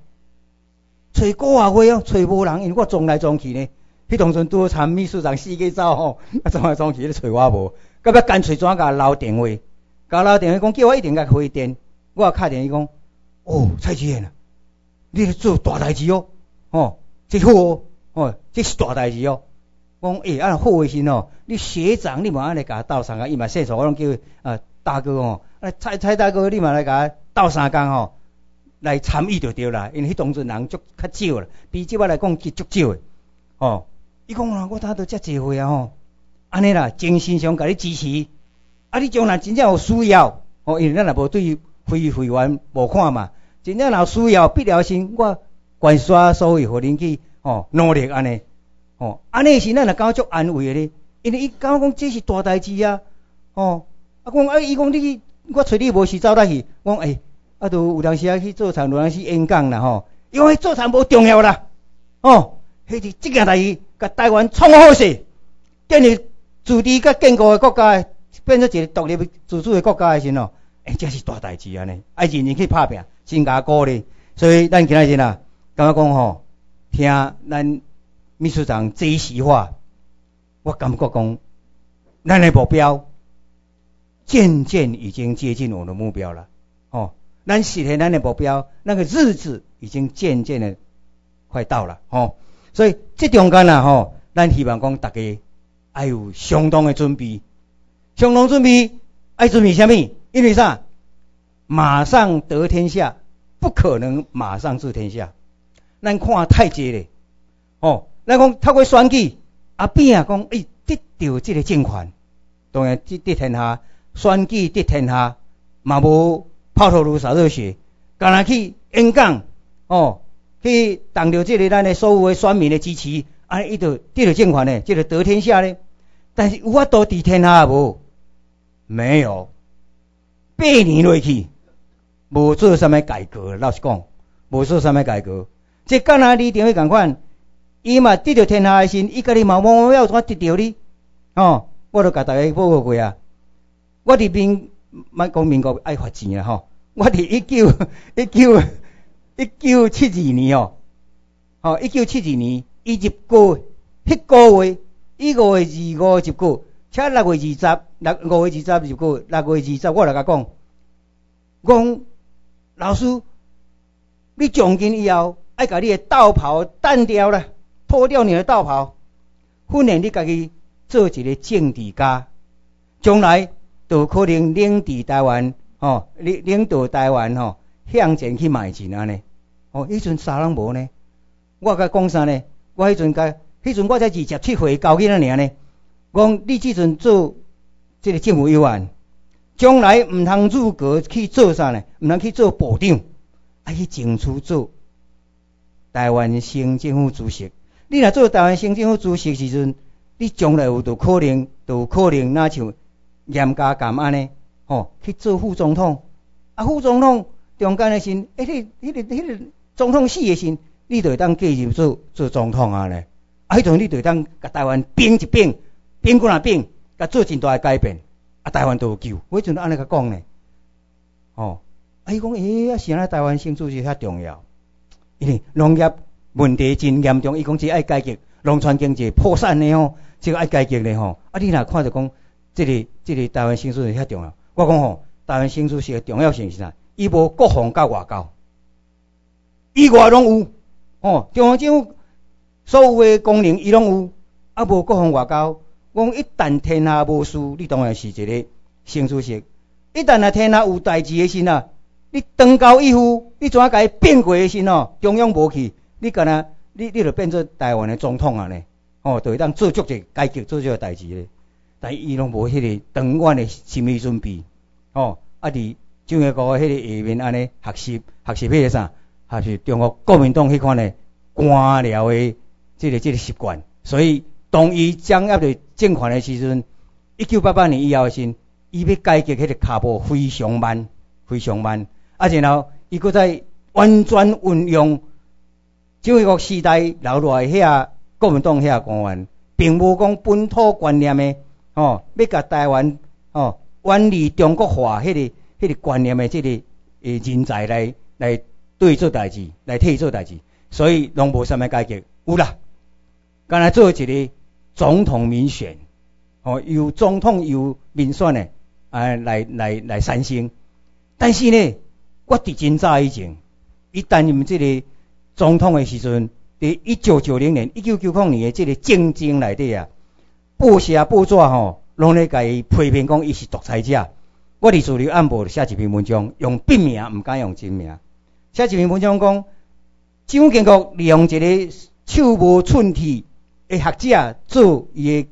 找个啊月哦，找无人，因为我撞来撞去呢。迄当阵拄好参秘书长四个走吼，啊撞来撞去咧找我无，到尾干脆怎甲留电话，甲留电话讲叫我一定甲回电，我也敲电话讲，哦，蔡主任啊，你咧做大代志哦，哦，这好哦，哦，这是大代志哦。讲诶，啊好诶时哦，你学长你嘛安尼甲斗相共，伊嘛细数我拢叫啊大哥哦，啊蔡蔡大哥你嘛来甲斗相共吼，来参与就对啦，因为迄当阵人足较少啦，比即摆来讲是足少诶，哦。伊讲啊，我今都遮济岁啊吼，安尼啦，精神上甲你支持，啊，你将来真正有需要，哦，因为咱也无对非会员无看嘛，真正若有需要必要时，我关刷所有互恁去，哦，努力安尼，哦，安尼时咱也感觉足安慰诶咧，因为伊讲讲这是大代志啊，哦，啊讲啊，伊讲你，我找你无事走来去，我讲诶，啊，都有当时啊去做场，有当时演讲啦吼，因为做场无重要啦，哦。迄是即件代志，甲台湾创好势，建立自治甲建国诶国家，变做一个独立自主诶国家诶时阵哦，诶，这是大代志安尼，爱认真去拍拼，真加鼓励。所以咱今仔日啊，感觉讲吼，听咱秘书长这一席话，我感觉讲，咱诶目标渐渐已经接近我的目标了。咱实现咱诶目标，那个日子已经渐渐的快到了。哦。所以这中间啊，吼，咱希望讲大家爱有相当的准备，相当准备爱准备什么？因为啥？马上得天下，不可能马上治天下。咱看太济咧，哦，咱讲透过选举，阿扁啊讲，诶，得到这个政权，当然得得天下，选举得天下，嘛无抛头颅洒热血，干若去演讲，哦。去当着这个咱的所有的选民的支持，安尼伊就得了政权呢，这个得天下呢。但是有法度治天下无？没有，八年落去，无做什么改革。老实讲，无做什么改革。即干那你定会共款，伊嘛得着天下的心，伊家己嘛冇要怎得着哩？哦，我都甲大家报告过啊。我伫民，莫讲民国爱发钱啊吼，我伫一九一九。一九七二年哦，吼，一九七二年，伊入过迄个月，一个月二五入过，且六月二十，六五月二十入过，六月二十，我来甲讲，讲老师，你从今以后爱甲你的道袍单掉啦，脱掉你的道袍，训练你家己做一个政治家，将来都可能领导台湾，吼，领领导台湾吼，向前去迈进安尼。哦，迄阵啥人无呢？我甲讲啥呢？我迄阵甲，迄阵我才二十七岁，交囡仔尔呢。讲你即阵做即个政府委员，将来毋通入阁去做啥呢？毋通去做部长，啊去争取做台湾省政府主席。你若做台湾省政府主席时阵，你将来有着可能，就可能若像严家淦安尼，吼去做副总统。啊，副总统中间诶时，迄个、迄个、迄个。总统死诶时，你就会当继续做做总统啊咧。啊，迄阵你就会当甲台湾变一变，变过来变，甲做真大诶改变，啊，台湾都有救。我迄阵安尼甲讲咧，哦，啊，伊讲诶，啊，是安尼台湾新主席遐重要，因为农业问题真严重，伊讲即爱改革，农村经济破产诶吼，即爱改革咧吼。啊，你若看着讲，即个即个台湾新主席遐重要，我讲吼，台湾新主席诶重要性是啥？伊无国防甲外交。伊外拢有，哦，中央政府所有诶功能伊拢有，啊无国防外交。讲一旦天下无事，你当然是一个新主席；一旦啊天下有代志诶时啊，你登高一呼，你怎啊甲伊变过诶时哦，中央无去，你干若你你著变做台湾诶总统啊呢？哦，就会当做足者改革做足个代志咧。但伊拢无迄个长远诶心理准备，哦，啊伫蒋介石迄个下面安尼学习学习迄个啥？还是中国国民党迄款的官僚的这个即个习惯，所以当伊掌握着政权的时阵，一九八八年以后时，伊要改革迄个脚步非常慢，非常慢。啊，然后伊搁在完全运用蒋介石时代留落来遐国民党遐官员，并无讲本土观念的哦，要甲台湾哦远离中国化迄个迄个观念的这个诶人才来来。对做代志来替伊做代志，所以拢无啥物改革。有啦，刚才做一个总统民选，哦，由总统由民选诶啊来来来产生。但是呢，我伫真早以前，一旦你们这个总统诶时阵，伫一九九零年、一九九五年的这个竞争内底啊，报社报纸吼，拢咧甲伊批评讲伊是独裁者。我伫自由暗部写一篇文章，用笔名，毋敢用真名。写一篇文章讲，蒋经国利用一个手无寸铁的学者做伊的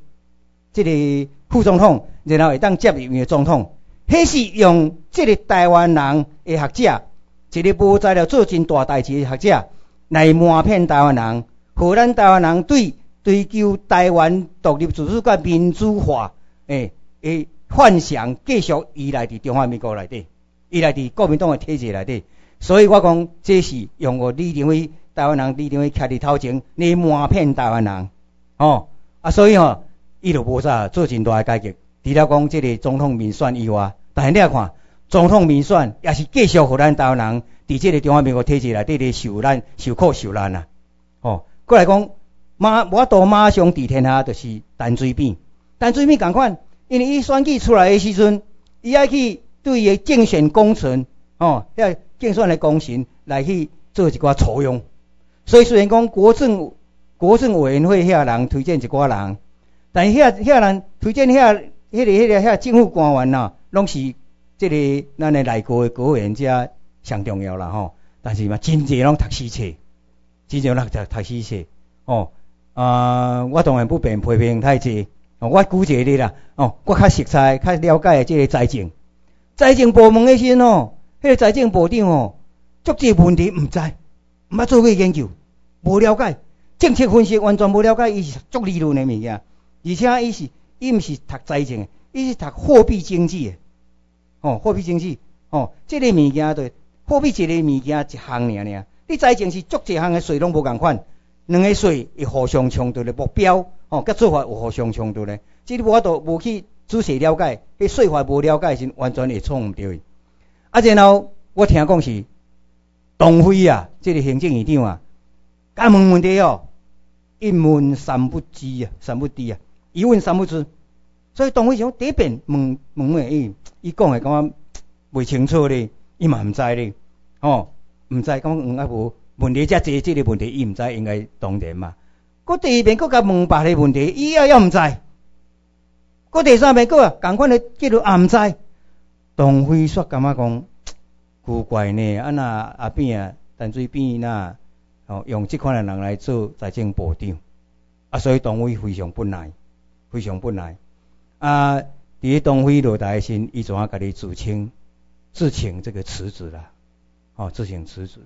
即个副总统，然后会当接任伊的总统。迄是用即个台湾人的学者，一个无材料做真大代志的学者，来瞒骗台湾人，互咱台湾人对追求台湾独立自主甲民主化诶诶。幻想继续依赖伫中华民国内底，依赖伫国民党诶体制内底，所以我讲这是用我李登辉台湾人李登辉徛伫头前，来瞒骗台湾人，哦啊，所以吼，伊就无啥做真大诶改革。除了讲即个总统民选以外，但是你来看总统民选也是继续互咱台湾人伫即个中华民国体制内底咧受难、受苦、受难啊。哦，过来讲马我都马上伫天下，就是陈水扁，陈水扁共款。因为伊选举出来诶时阵，伊爱去对伊诶竞选工程，哦，遐竞选诶工程来去做一寡采用。所以虽然讲国政国政委员会遐人推荐一寡人，但遐遐人推荐遐迄个迄个遐政府官员呐，拢是即个咱诶内阁诶阁员遮上重要啦吼。但是嘛，真济拢读死册，真济拢读读死册，哦，啊，我当然不便批评太济。哦，我估计你啦，哦，我较熟悉、较了解即个财政，财政部门诶时哦，迄个财政部长哦，足济问题毋知，毋捌做过研究，无了解，政策分析完全无了解，伊是足理论诶物件，而且伊是伊毋是读财政诶，伊是读货币经济诶，哦，货币经济，哦，即个物件对，货币一个物件一项尔尔，你财政是足济项诶税拢无共款，两个税会互相冲突的目标。哦，甲做法有互相冲突咧，即我都无去仔细了解，迄说法无了解时，完全会错毋对。啊，然后我听讲是董辉啊，即个行政院长啊，甲问问题哦，一问三不知啊，三不知啊，一问三不知。所以董辉想第一遍问问问伊，伊讲诶感觉袂清楚咧，伊嘛毋知咧，哦，毋知讲嗯啊无问题遮济，即个问题伊毋知应该当然嘛。搁第二遍，搁甲问别个问题，伊也也毋知。搁第三遍，搁啊，共款诶记录也毋知。董辉说感觉讲古怪呢？啊那阿扁啊，陈水扁呐，哦，用即款诶人来做财政部长，啊，所以董辉非常不耐，非常不耐。啊，伫董辉落台时，伊怎啊家己自称自请这个辞职啦？哦，自请辞职。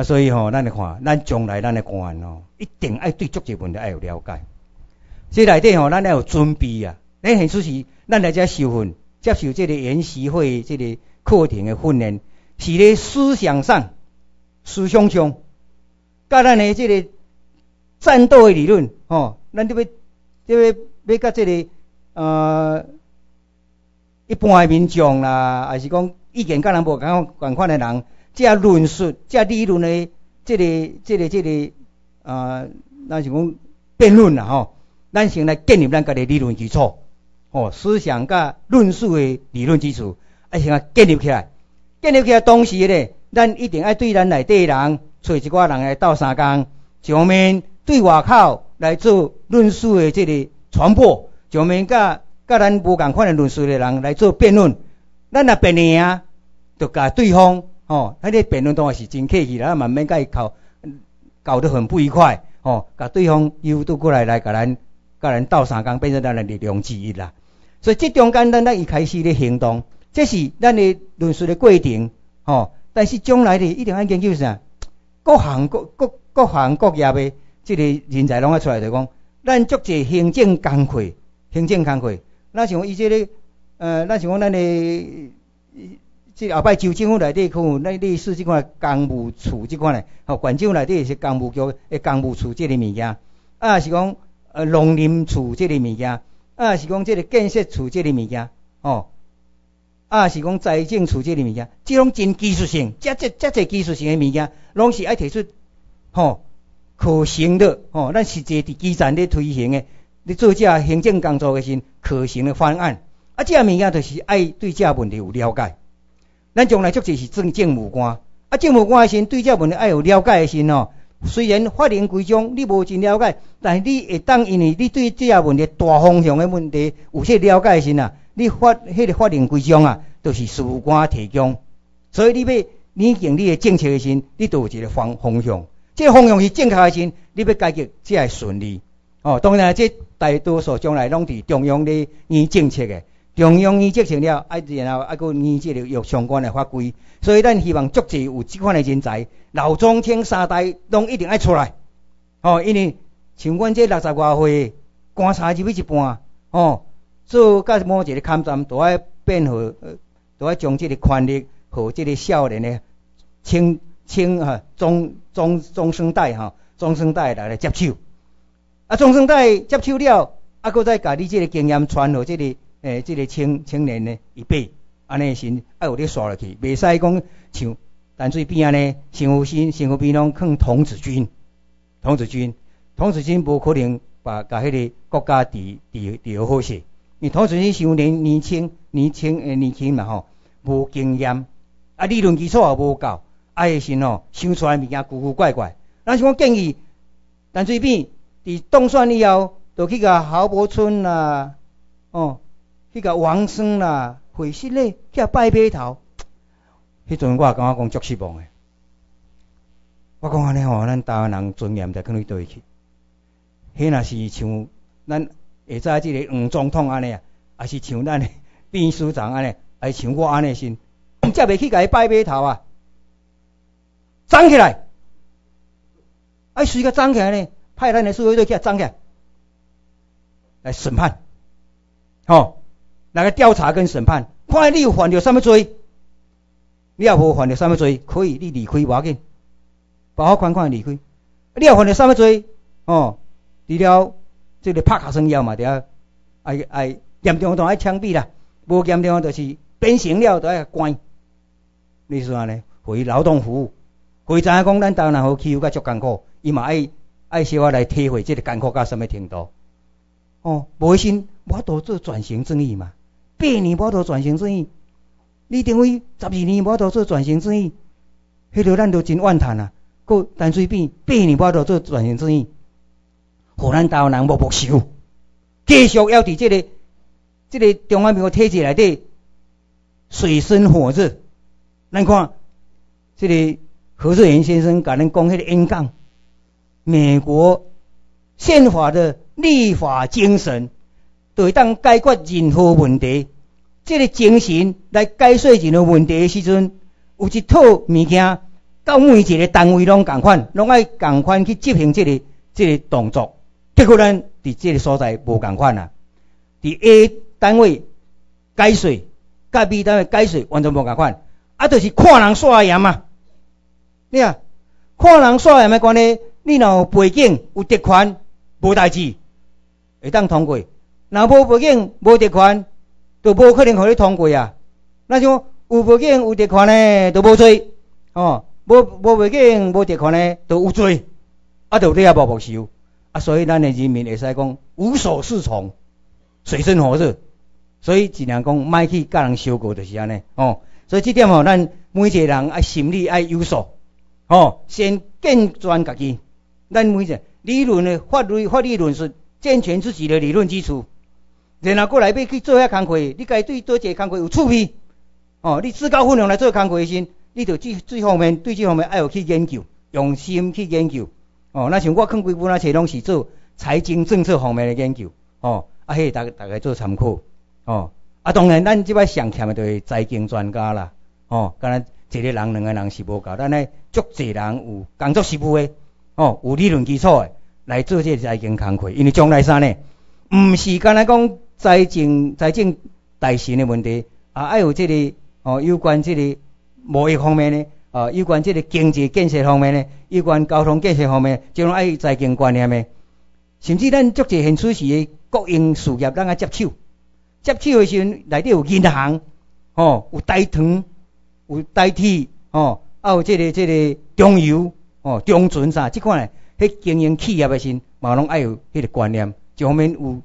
啊，所以吼，咱来看，咱将来咱的官哦，一定爱对足济问题爱有了解。这内底吼，咱要有准备啊。咱现出是，咱来遮受训，接受这个研习会这个课程的训练，是咧思想上、思想上，甲咱的这个战斗的理论，吼，咱这要这要要甲这个呃一般的民众啦，还是讲意见甲人无共共款的人。这论述、这理论的、这个、这个、这个啊，咱是讲辩论啦吼，咱先来建立咱家己理论基础，哦，思想甲论述的理论基础，啊，先来建立起来。建立起来同时咧，咱一定要对咱内底人找一寡人来斗相共，上面对外口来做论述的这个传播，上面甲甲咱无共款的论述的人来做辩论，咱若辩赢，就甲对方。哦，迄个辩论当然是真客气啦，慢慢甲伊搞搞得很不愉快，哦，甲对方又倒过来来甲咱甲咱斗相共，变成咱的力量之一啦。所以这中间咱咱一开始咧行动，这是咱的论述的过程，哦。但是将来的一定要研究啥？各行各各各行各业的即个人才拢要出来，就讲咱足济行政工课，行政工课，那像伊这个呃，咱像讲咱的。即后摆州政府内底可能类类似即款公务处即款诶，吼，县长内底是公务局诶，公务处即个物件，啊是讲呃农林处即个物件，啊是讲即个建设处即个物件，吼，啊是讲财政处即个物件，即种真技术性，遮遮遮侪技术性诶物件，拢是爱提出吼、可行的，吼、咱实际伫基层咧推行的，咧做遮行政工作的时，可行的方案。啊，这物件就是爱对这问题有了解。咱将来足济是政政务官，啊，政务官的心对这问题爱有了解的心哦，虽然法令规章你无真了解，但是你会当因为你对这个问题大方向的问题有些了解的心啊，你法迄、个法令规章啊，都、是事务官提供。所以你要拟定你的政策的心，你都有一个方方向。这个方向是正确的心，你要解决才会顺利。哦，当然这大多数将来拢伫中央咧拟政策的，中央拟政策了，啊然后啊个拟这个有相关的法规。所以咱希望足济有即款的人才，老中青三代拢一定爱出来。哦，因为像阮这六十外岁，观察入去一半，哦，做甲某一个勘站，都爱变好，呃都爱将即个权力互即个少年的青青哈中中中生代哈中生代来来接手。啊，中生代接手了，啊，搁再甲你即个经验传互即个诶、这个青青年的一辈，安尼先爱有咧刷落去，袂使讲像淡水边安尼，新湖新新湖边拢囥童子军，童子军，童子军无可能把甲迄个国家治治治好势，因为童子军伤年年轻年轻诶年轻嘛吼，无经验，啊理论基础也无够，啊迄时吼想出来物件古古怪怪，咱是讲建议淡水边伫当选以后，就去甲郝柏村啊，哦。迄个王生啦、会室咧，去拜码头，迄阵我也感觉讲足失望诶。我讲安尼吼，咱台湾人尊严在囥伫倒去。迄若是像咱下早即个黄总统安尼啊，也是像咱诶 (laughs) 秘书长安尼，还是像我安尼先，则袂去甲伊拜码头啊，站起来，啊随个站起来呢，派咱诶司法队去站起来，来审判，吼、来个调查跟审判，看你有犯着什么罪，你也无犯着什么罪，可以你离开无要紧，包好款款离开。你也犯着什么罪，哦，除了这个拍卡生了嘛，对啊爱爱严重都爱枪毙啦，无严重就是变形了都爱关。你说安尼，为劳动服务，会知影讲咱台湾人好欺负甲足艰苦，伊嘛爱爱小可来体会这个艰苦到什么程度。哦，无心我都做转型正义嘛。八年无做转型正义，你等于十二年无做转型正义，迄个咱都真怨叹啊！个淡水边八年无做转型正义，互咱台湾人无目受，继续要伫即、个即、个中华民国体制内底水深火热。咱看即、个何志源先生甲咱讲迄个演讲，美国宪法的立法精神。就会当解决任何问题。这个精神来解决任何问题的时阵，有一套物件，到每一个单位拢共款，拢爱共款去执行这个这个动作。结果咱伫即个所在无共款啊，伫 A 单位解税，甲 B 单位解税完全无共款，啊，就是看人刷盐嘛。你啊，看人刷盐的关系，你若有背景有特权，无代志，会当通过。若无背景、无特权，就无可能互你通过啊。那像有背景、有特权呢，就无罪；哦，无无背景、无特权呢，就有罪。啊，就你也无目受。啊，所以咱的人民会使讲无所适从，水深火热。所以尽量讲，莫去甲人相过，就是安尼。哦，所以这点吼，咱每一个人爱心理爱有数。哦，先健全家己。咱每一个理论的法律法律论述，健全自己的理论基础。然后过来要去做遐工课，你该对多一个工课有趣味，哦，你自告奋勇来做工课时，你就这这方面对这方面爱有去研究，用心去研究，哦，那像我看几本啊册拢是做财经政策方面的研究，哦，啊，迄大大概做参考，哦，啊，当然咱即摆上欠的就是财经专家啦，哦，敢若一个人两个人是无够，咱呢足济人有工作实务的，哦，有理论基础的来做这财经工课，因为将来啥呢？毋是干那讲。财政财政大臣的问题啊，爱有这个哦，有关这个贸易方面呢，啊，有关这个经济建设方面呢，有关交通建设方面，就拢爱财经观念的。甚至咱足济现出时的国营事业，咱爱接手，接手的时阵内底有银行，哦，有台糖，有台铁，哦，啊有这个这个中油，哦，中存啥，即款诶，迄经营企业诶时，嘛拢爱有迄个观念，一方面有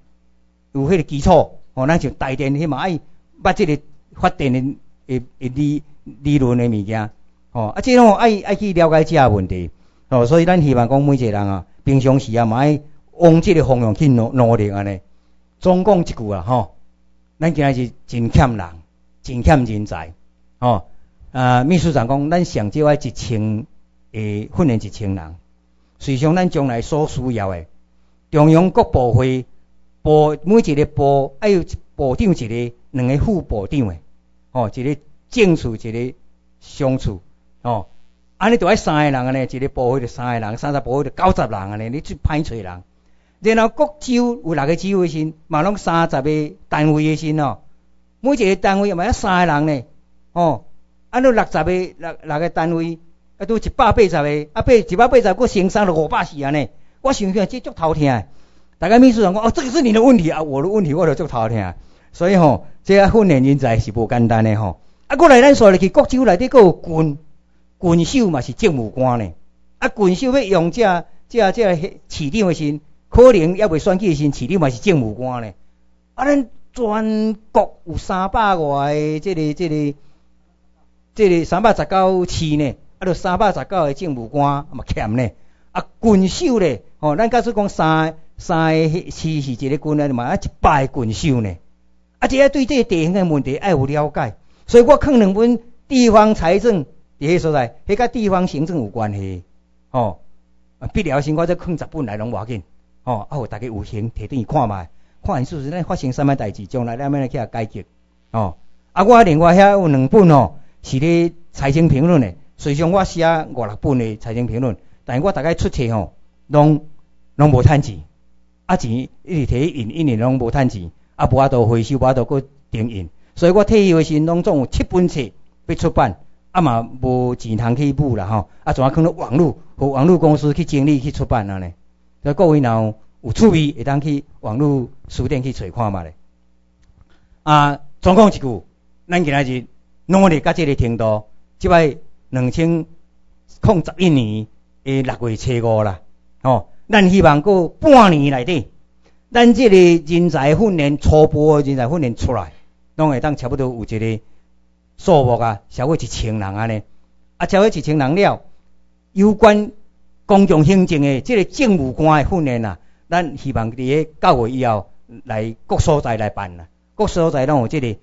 有迄个基础，哦，咱像台电迄嘛爱捌即个发电的诶诶理理论的物件，哦，啊，即种爱爱去了解即下问题，哦，所以咱希望讲每一个人啊，平常时啊嘛爱往即个方向去努努力安尼。总讲一句啊，吼，咱今仔日真欠人，真欠人才，吼。啊，秘书长讲，咱上少爱一千，诶，训练一千人。随上咱将来所需要诶，中央各部会部每一个部爱有一部长一个，两个副部长诶，吼，一个正处一个相处，吼，安尼著爱三个人安尼，一个部会著三个人，三十部会著九十人安尼，你去歹找人。然后各州有六个指挥时，嘛拢三十个单位诶时哦，每一个单位嘛要三个人呢，哦。啊，你六十个六六个单位，啊，拄一百八十个，啊，八一百八十个先生就五百四安尼。我想想，这足头疼。大家秘书长讲，哦，这个是你的问题啊，我的问题我就足头疼。所以吼，这啊训练人才是无简单的吼。啊，过来咱说入去国州内底，有军军手嘛是政务官呢。啊，军手要用这这这市长的身，可能也未选举的时，市长嘛是政务官呢。啊，咱全国有三百外个这个这个。这个三百十九市呢，啊，著三百十九个政务官嘛欠呢，啊，军手呢，吼，咱假使讲三三个市是一个军呢，嘛啊一百个军手呢，啊，这对这个地形的问题爱有了解，所以我看两本地方财政伫迄所在，迄甲地方行政有关系，吼，必要时我再看十本来拢要紧，吼，啊，有大家有闲摕等于看觅，看是不是咱发生什么代志，将来咱要来去啊解决，吼，啊，我另外遐有两本哦。是咧财经评论诶，虽然我写五六本诶财经评论，但是我大概出册吼，拢拢无趁钱，啊钱一直摕去印，一年拢无趁钱，啊无法度回收，无法度搁订印，所以我退休诶时拢总有七本册要出版，啊嘛无钱通去补啦吼，啊怎啊可能网络互网络公司去整理去出版啊呢？所以各位若有有趣味，会当去网络书店去找看嘛咧。啊，总讲一句，咱今仔日。努力到这个程度，即摆两千零十一年诶六月初五啦，哦，咱希望过半年内底，咱这个人才训练初步人才训练出来，拢会当差不多有一个数目啊，超过一千人安尼，啊，超过一千人了，有关公共行政诶这个政务官诶训练啊，咱希望伫个九月以后来各所在来办啦，各所在拢有这个。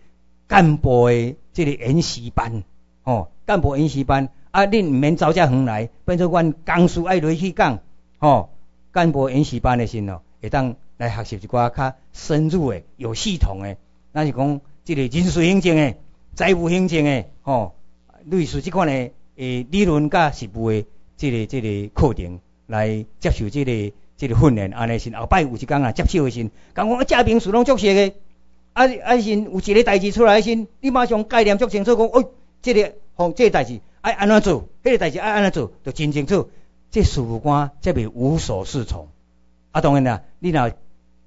干部的这个演习班，哦，干部演习班，啊，恁毋免走遮远来，变做阮江苏爱落去讲，哦，干部演习班的时哦，会当来学习一寡较深入的、有系统的，咱是讲即个人事行政的、财务行政的，哦，类似即款的诶理论甲实务的这个即个课程来接受即个即个训练，安尼是后摆有一工啊接受的时，讲讲啊，遮平时拢足熟的。啊啊！先有一个代志出来先，你马上概念足清楚，讲哦，即个方即个代志爱安怎做，迄个代志爱安怎做，就真清楚。这事务官则会无所适从。啊，当然啦，你若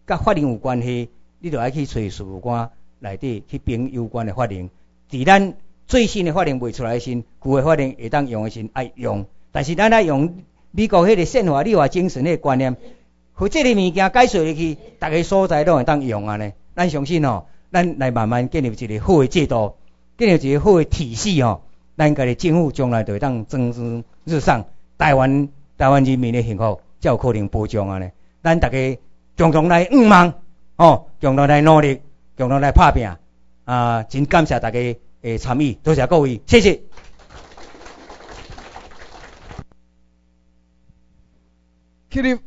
甲法令有关系，你就爱去找事务官内底去评有关的法令。伫咱最新的法令未出来时，旧的法令会当用的先爱用。但是咱爱用美国迄个宪法立法精神迄个观念，和这个物件解释入去，逐个所在拢会当用安尼。咱相信哦，咱来慢慢建立一个好的制度，建立一个好的体系哦，咱家己政府将来就会当蒸蒸日上，台湾台湾人民的幸福才有可能保障啊呢。咱大家共同来五望哦，共同来努力，共同来拍拼啊！真感谢大家的参与，多谢各位，谢谢。起立，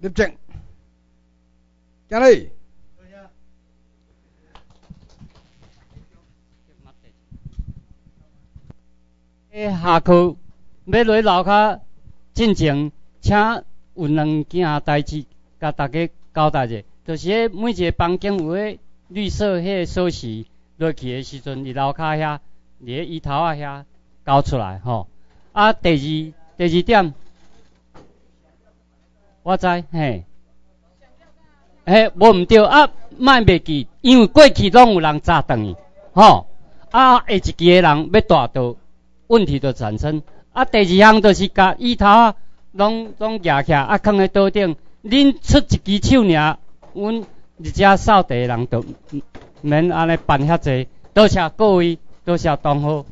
立正。行嘞。下课要落楼骹进前，请有两件代志甲大家交代者，就是每一个房间有迄绿色迄个锁匙落去的时阵，伫楼骹遐，伫咧椅头啊遐交出来吼。啊，第二第二点，我知嘿。嘿，无毋对啊，莫袂记，因为过去拢有人炸断伊，吼，啊，下一期诶人要大刀，问题就产生。啊，第二项就是甲椅头啊，拢拢举起来，啊，放喺桌顶。恁出一支手尔，阮一只扫地人就毋免安尼办遐济。多谢各位，多谢同好。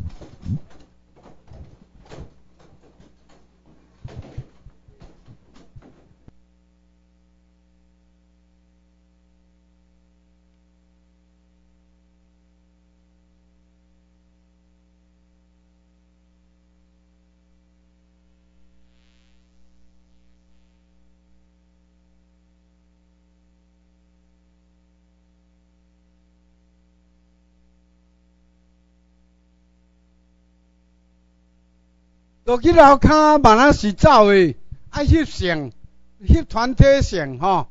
落去楼骹慢仔是走诶，爱翕相，翕团体相吼。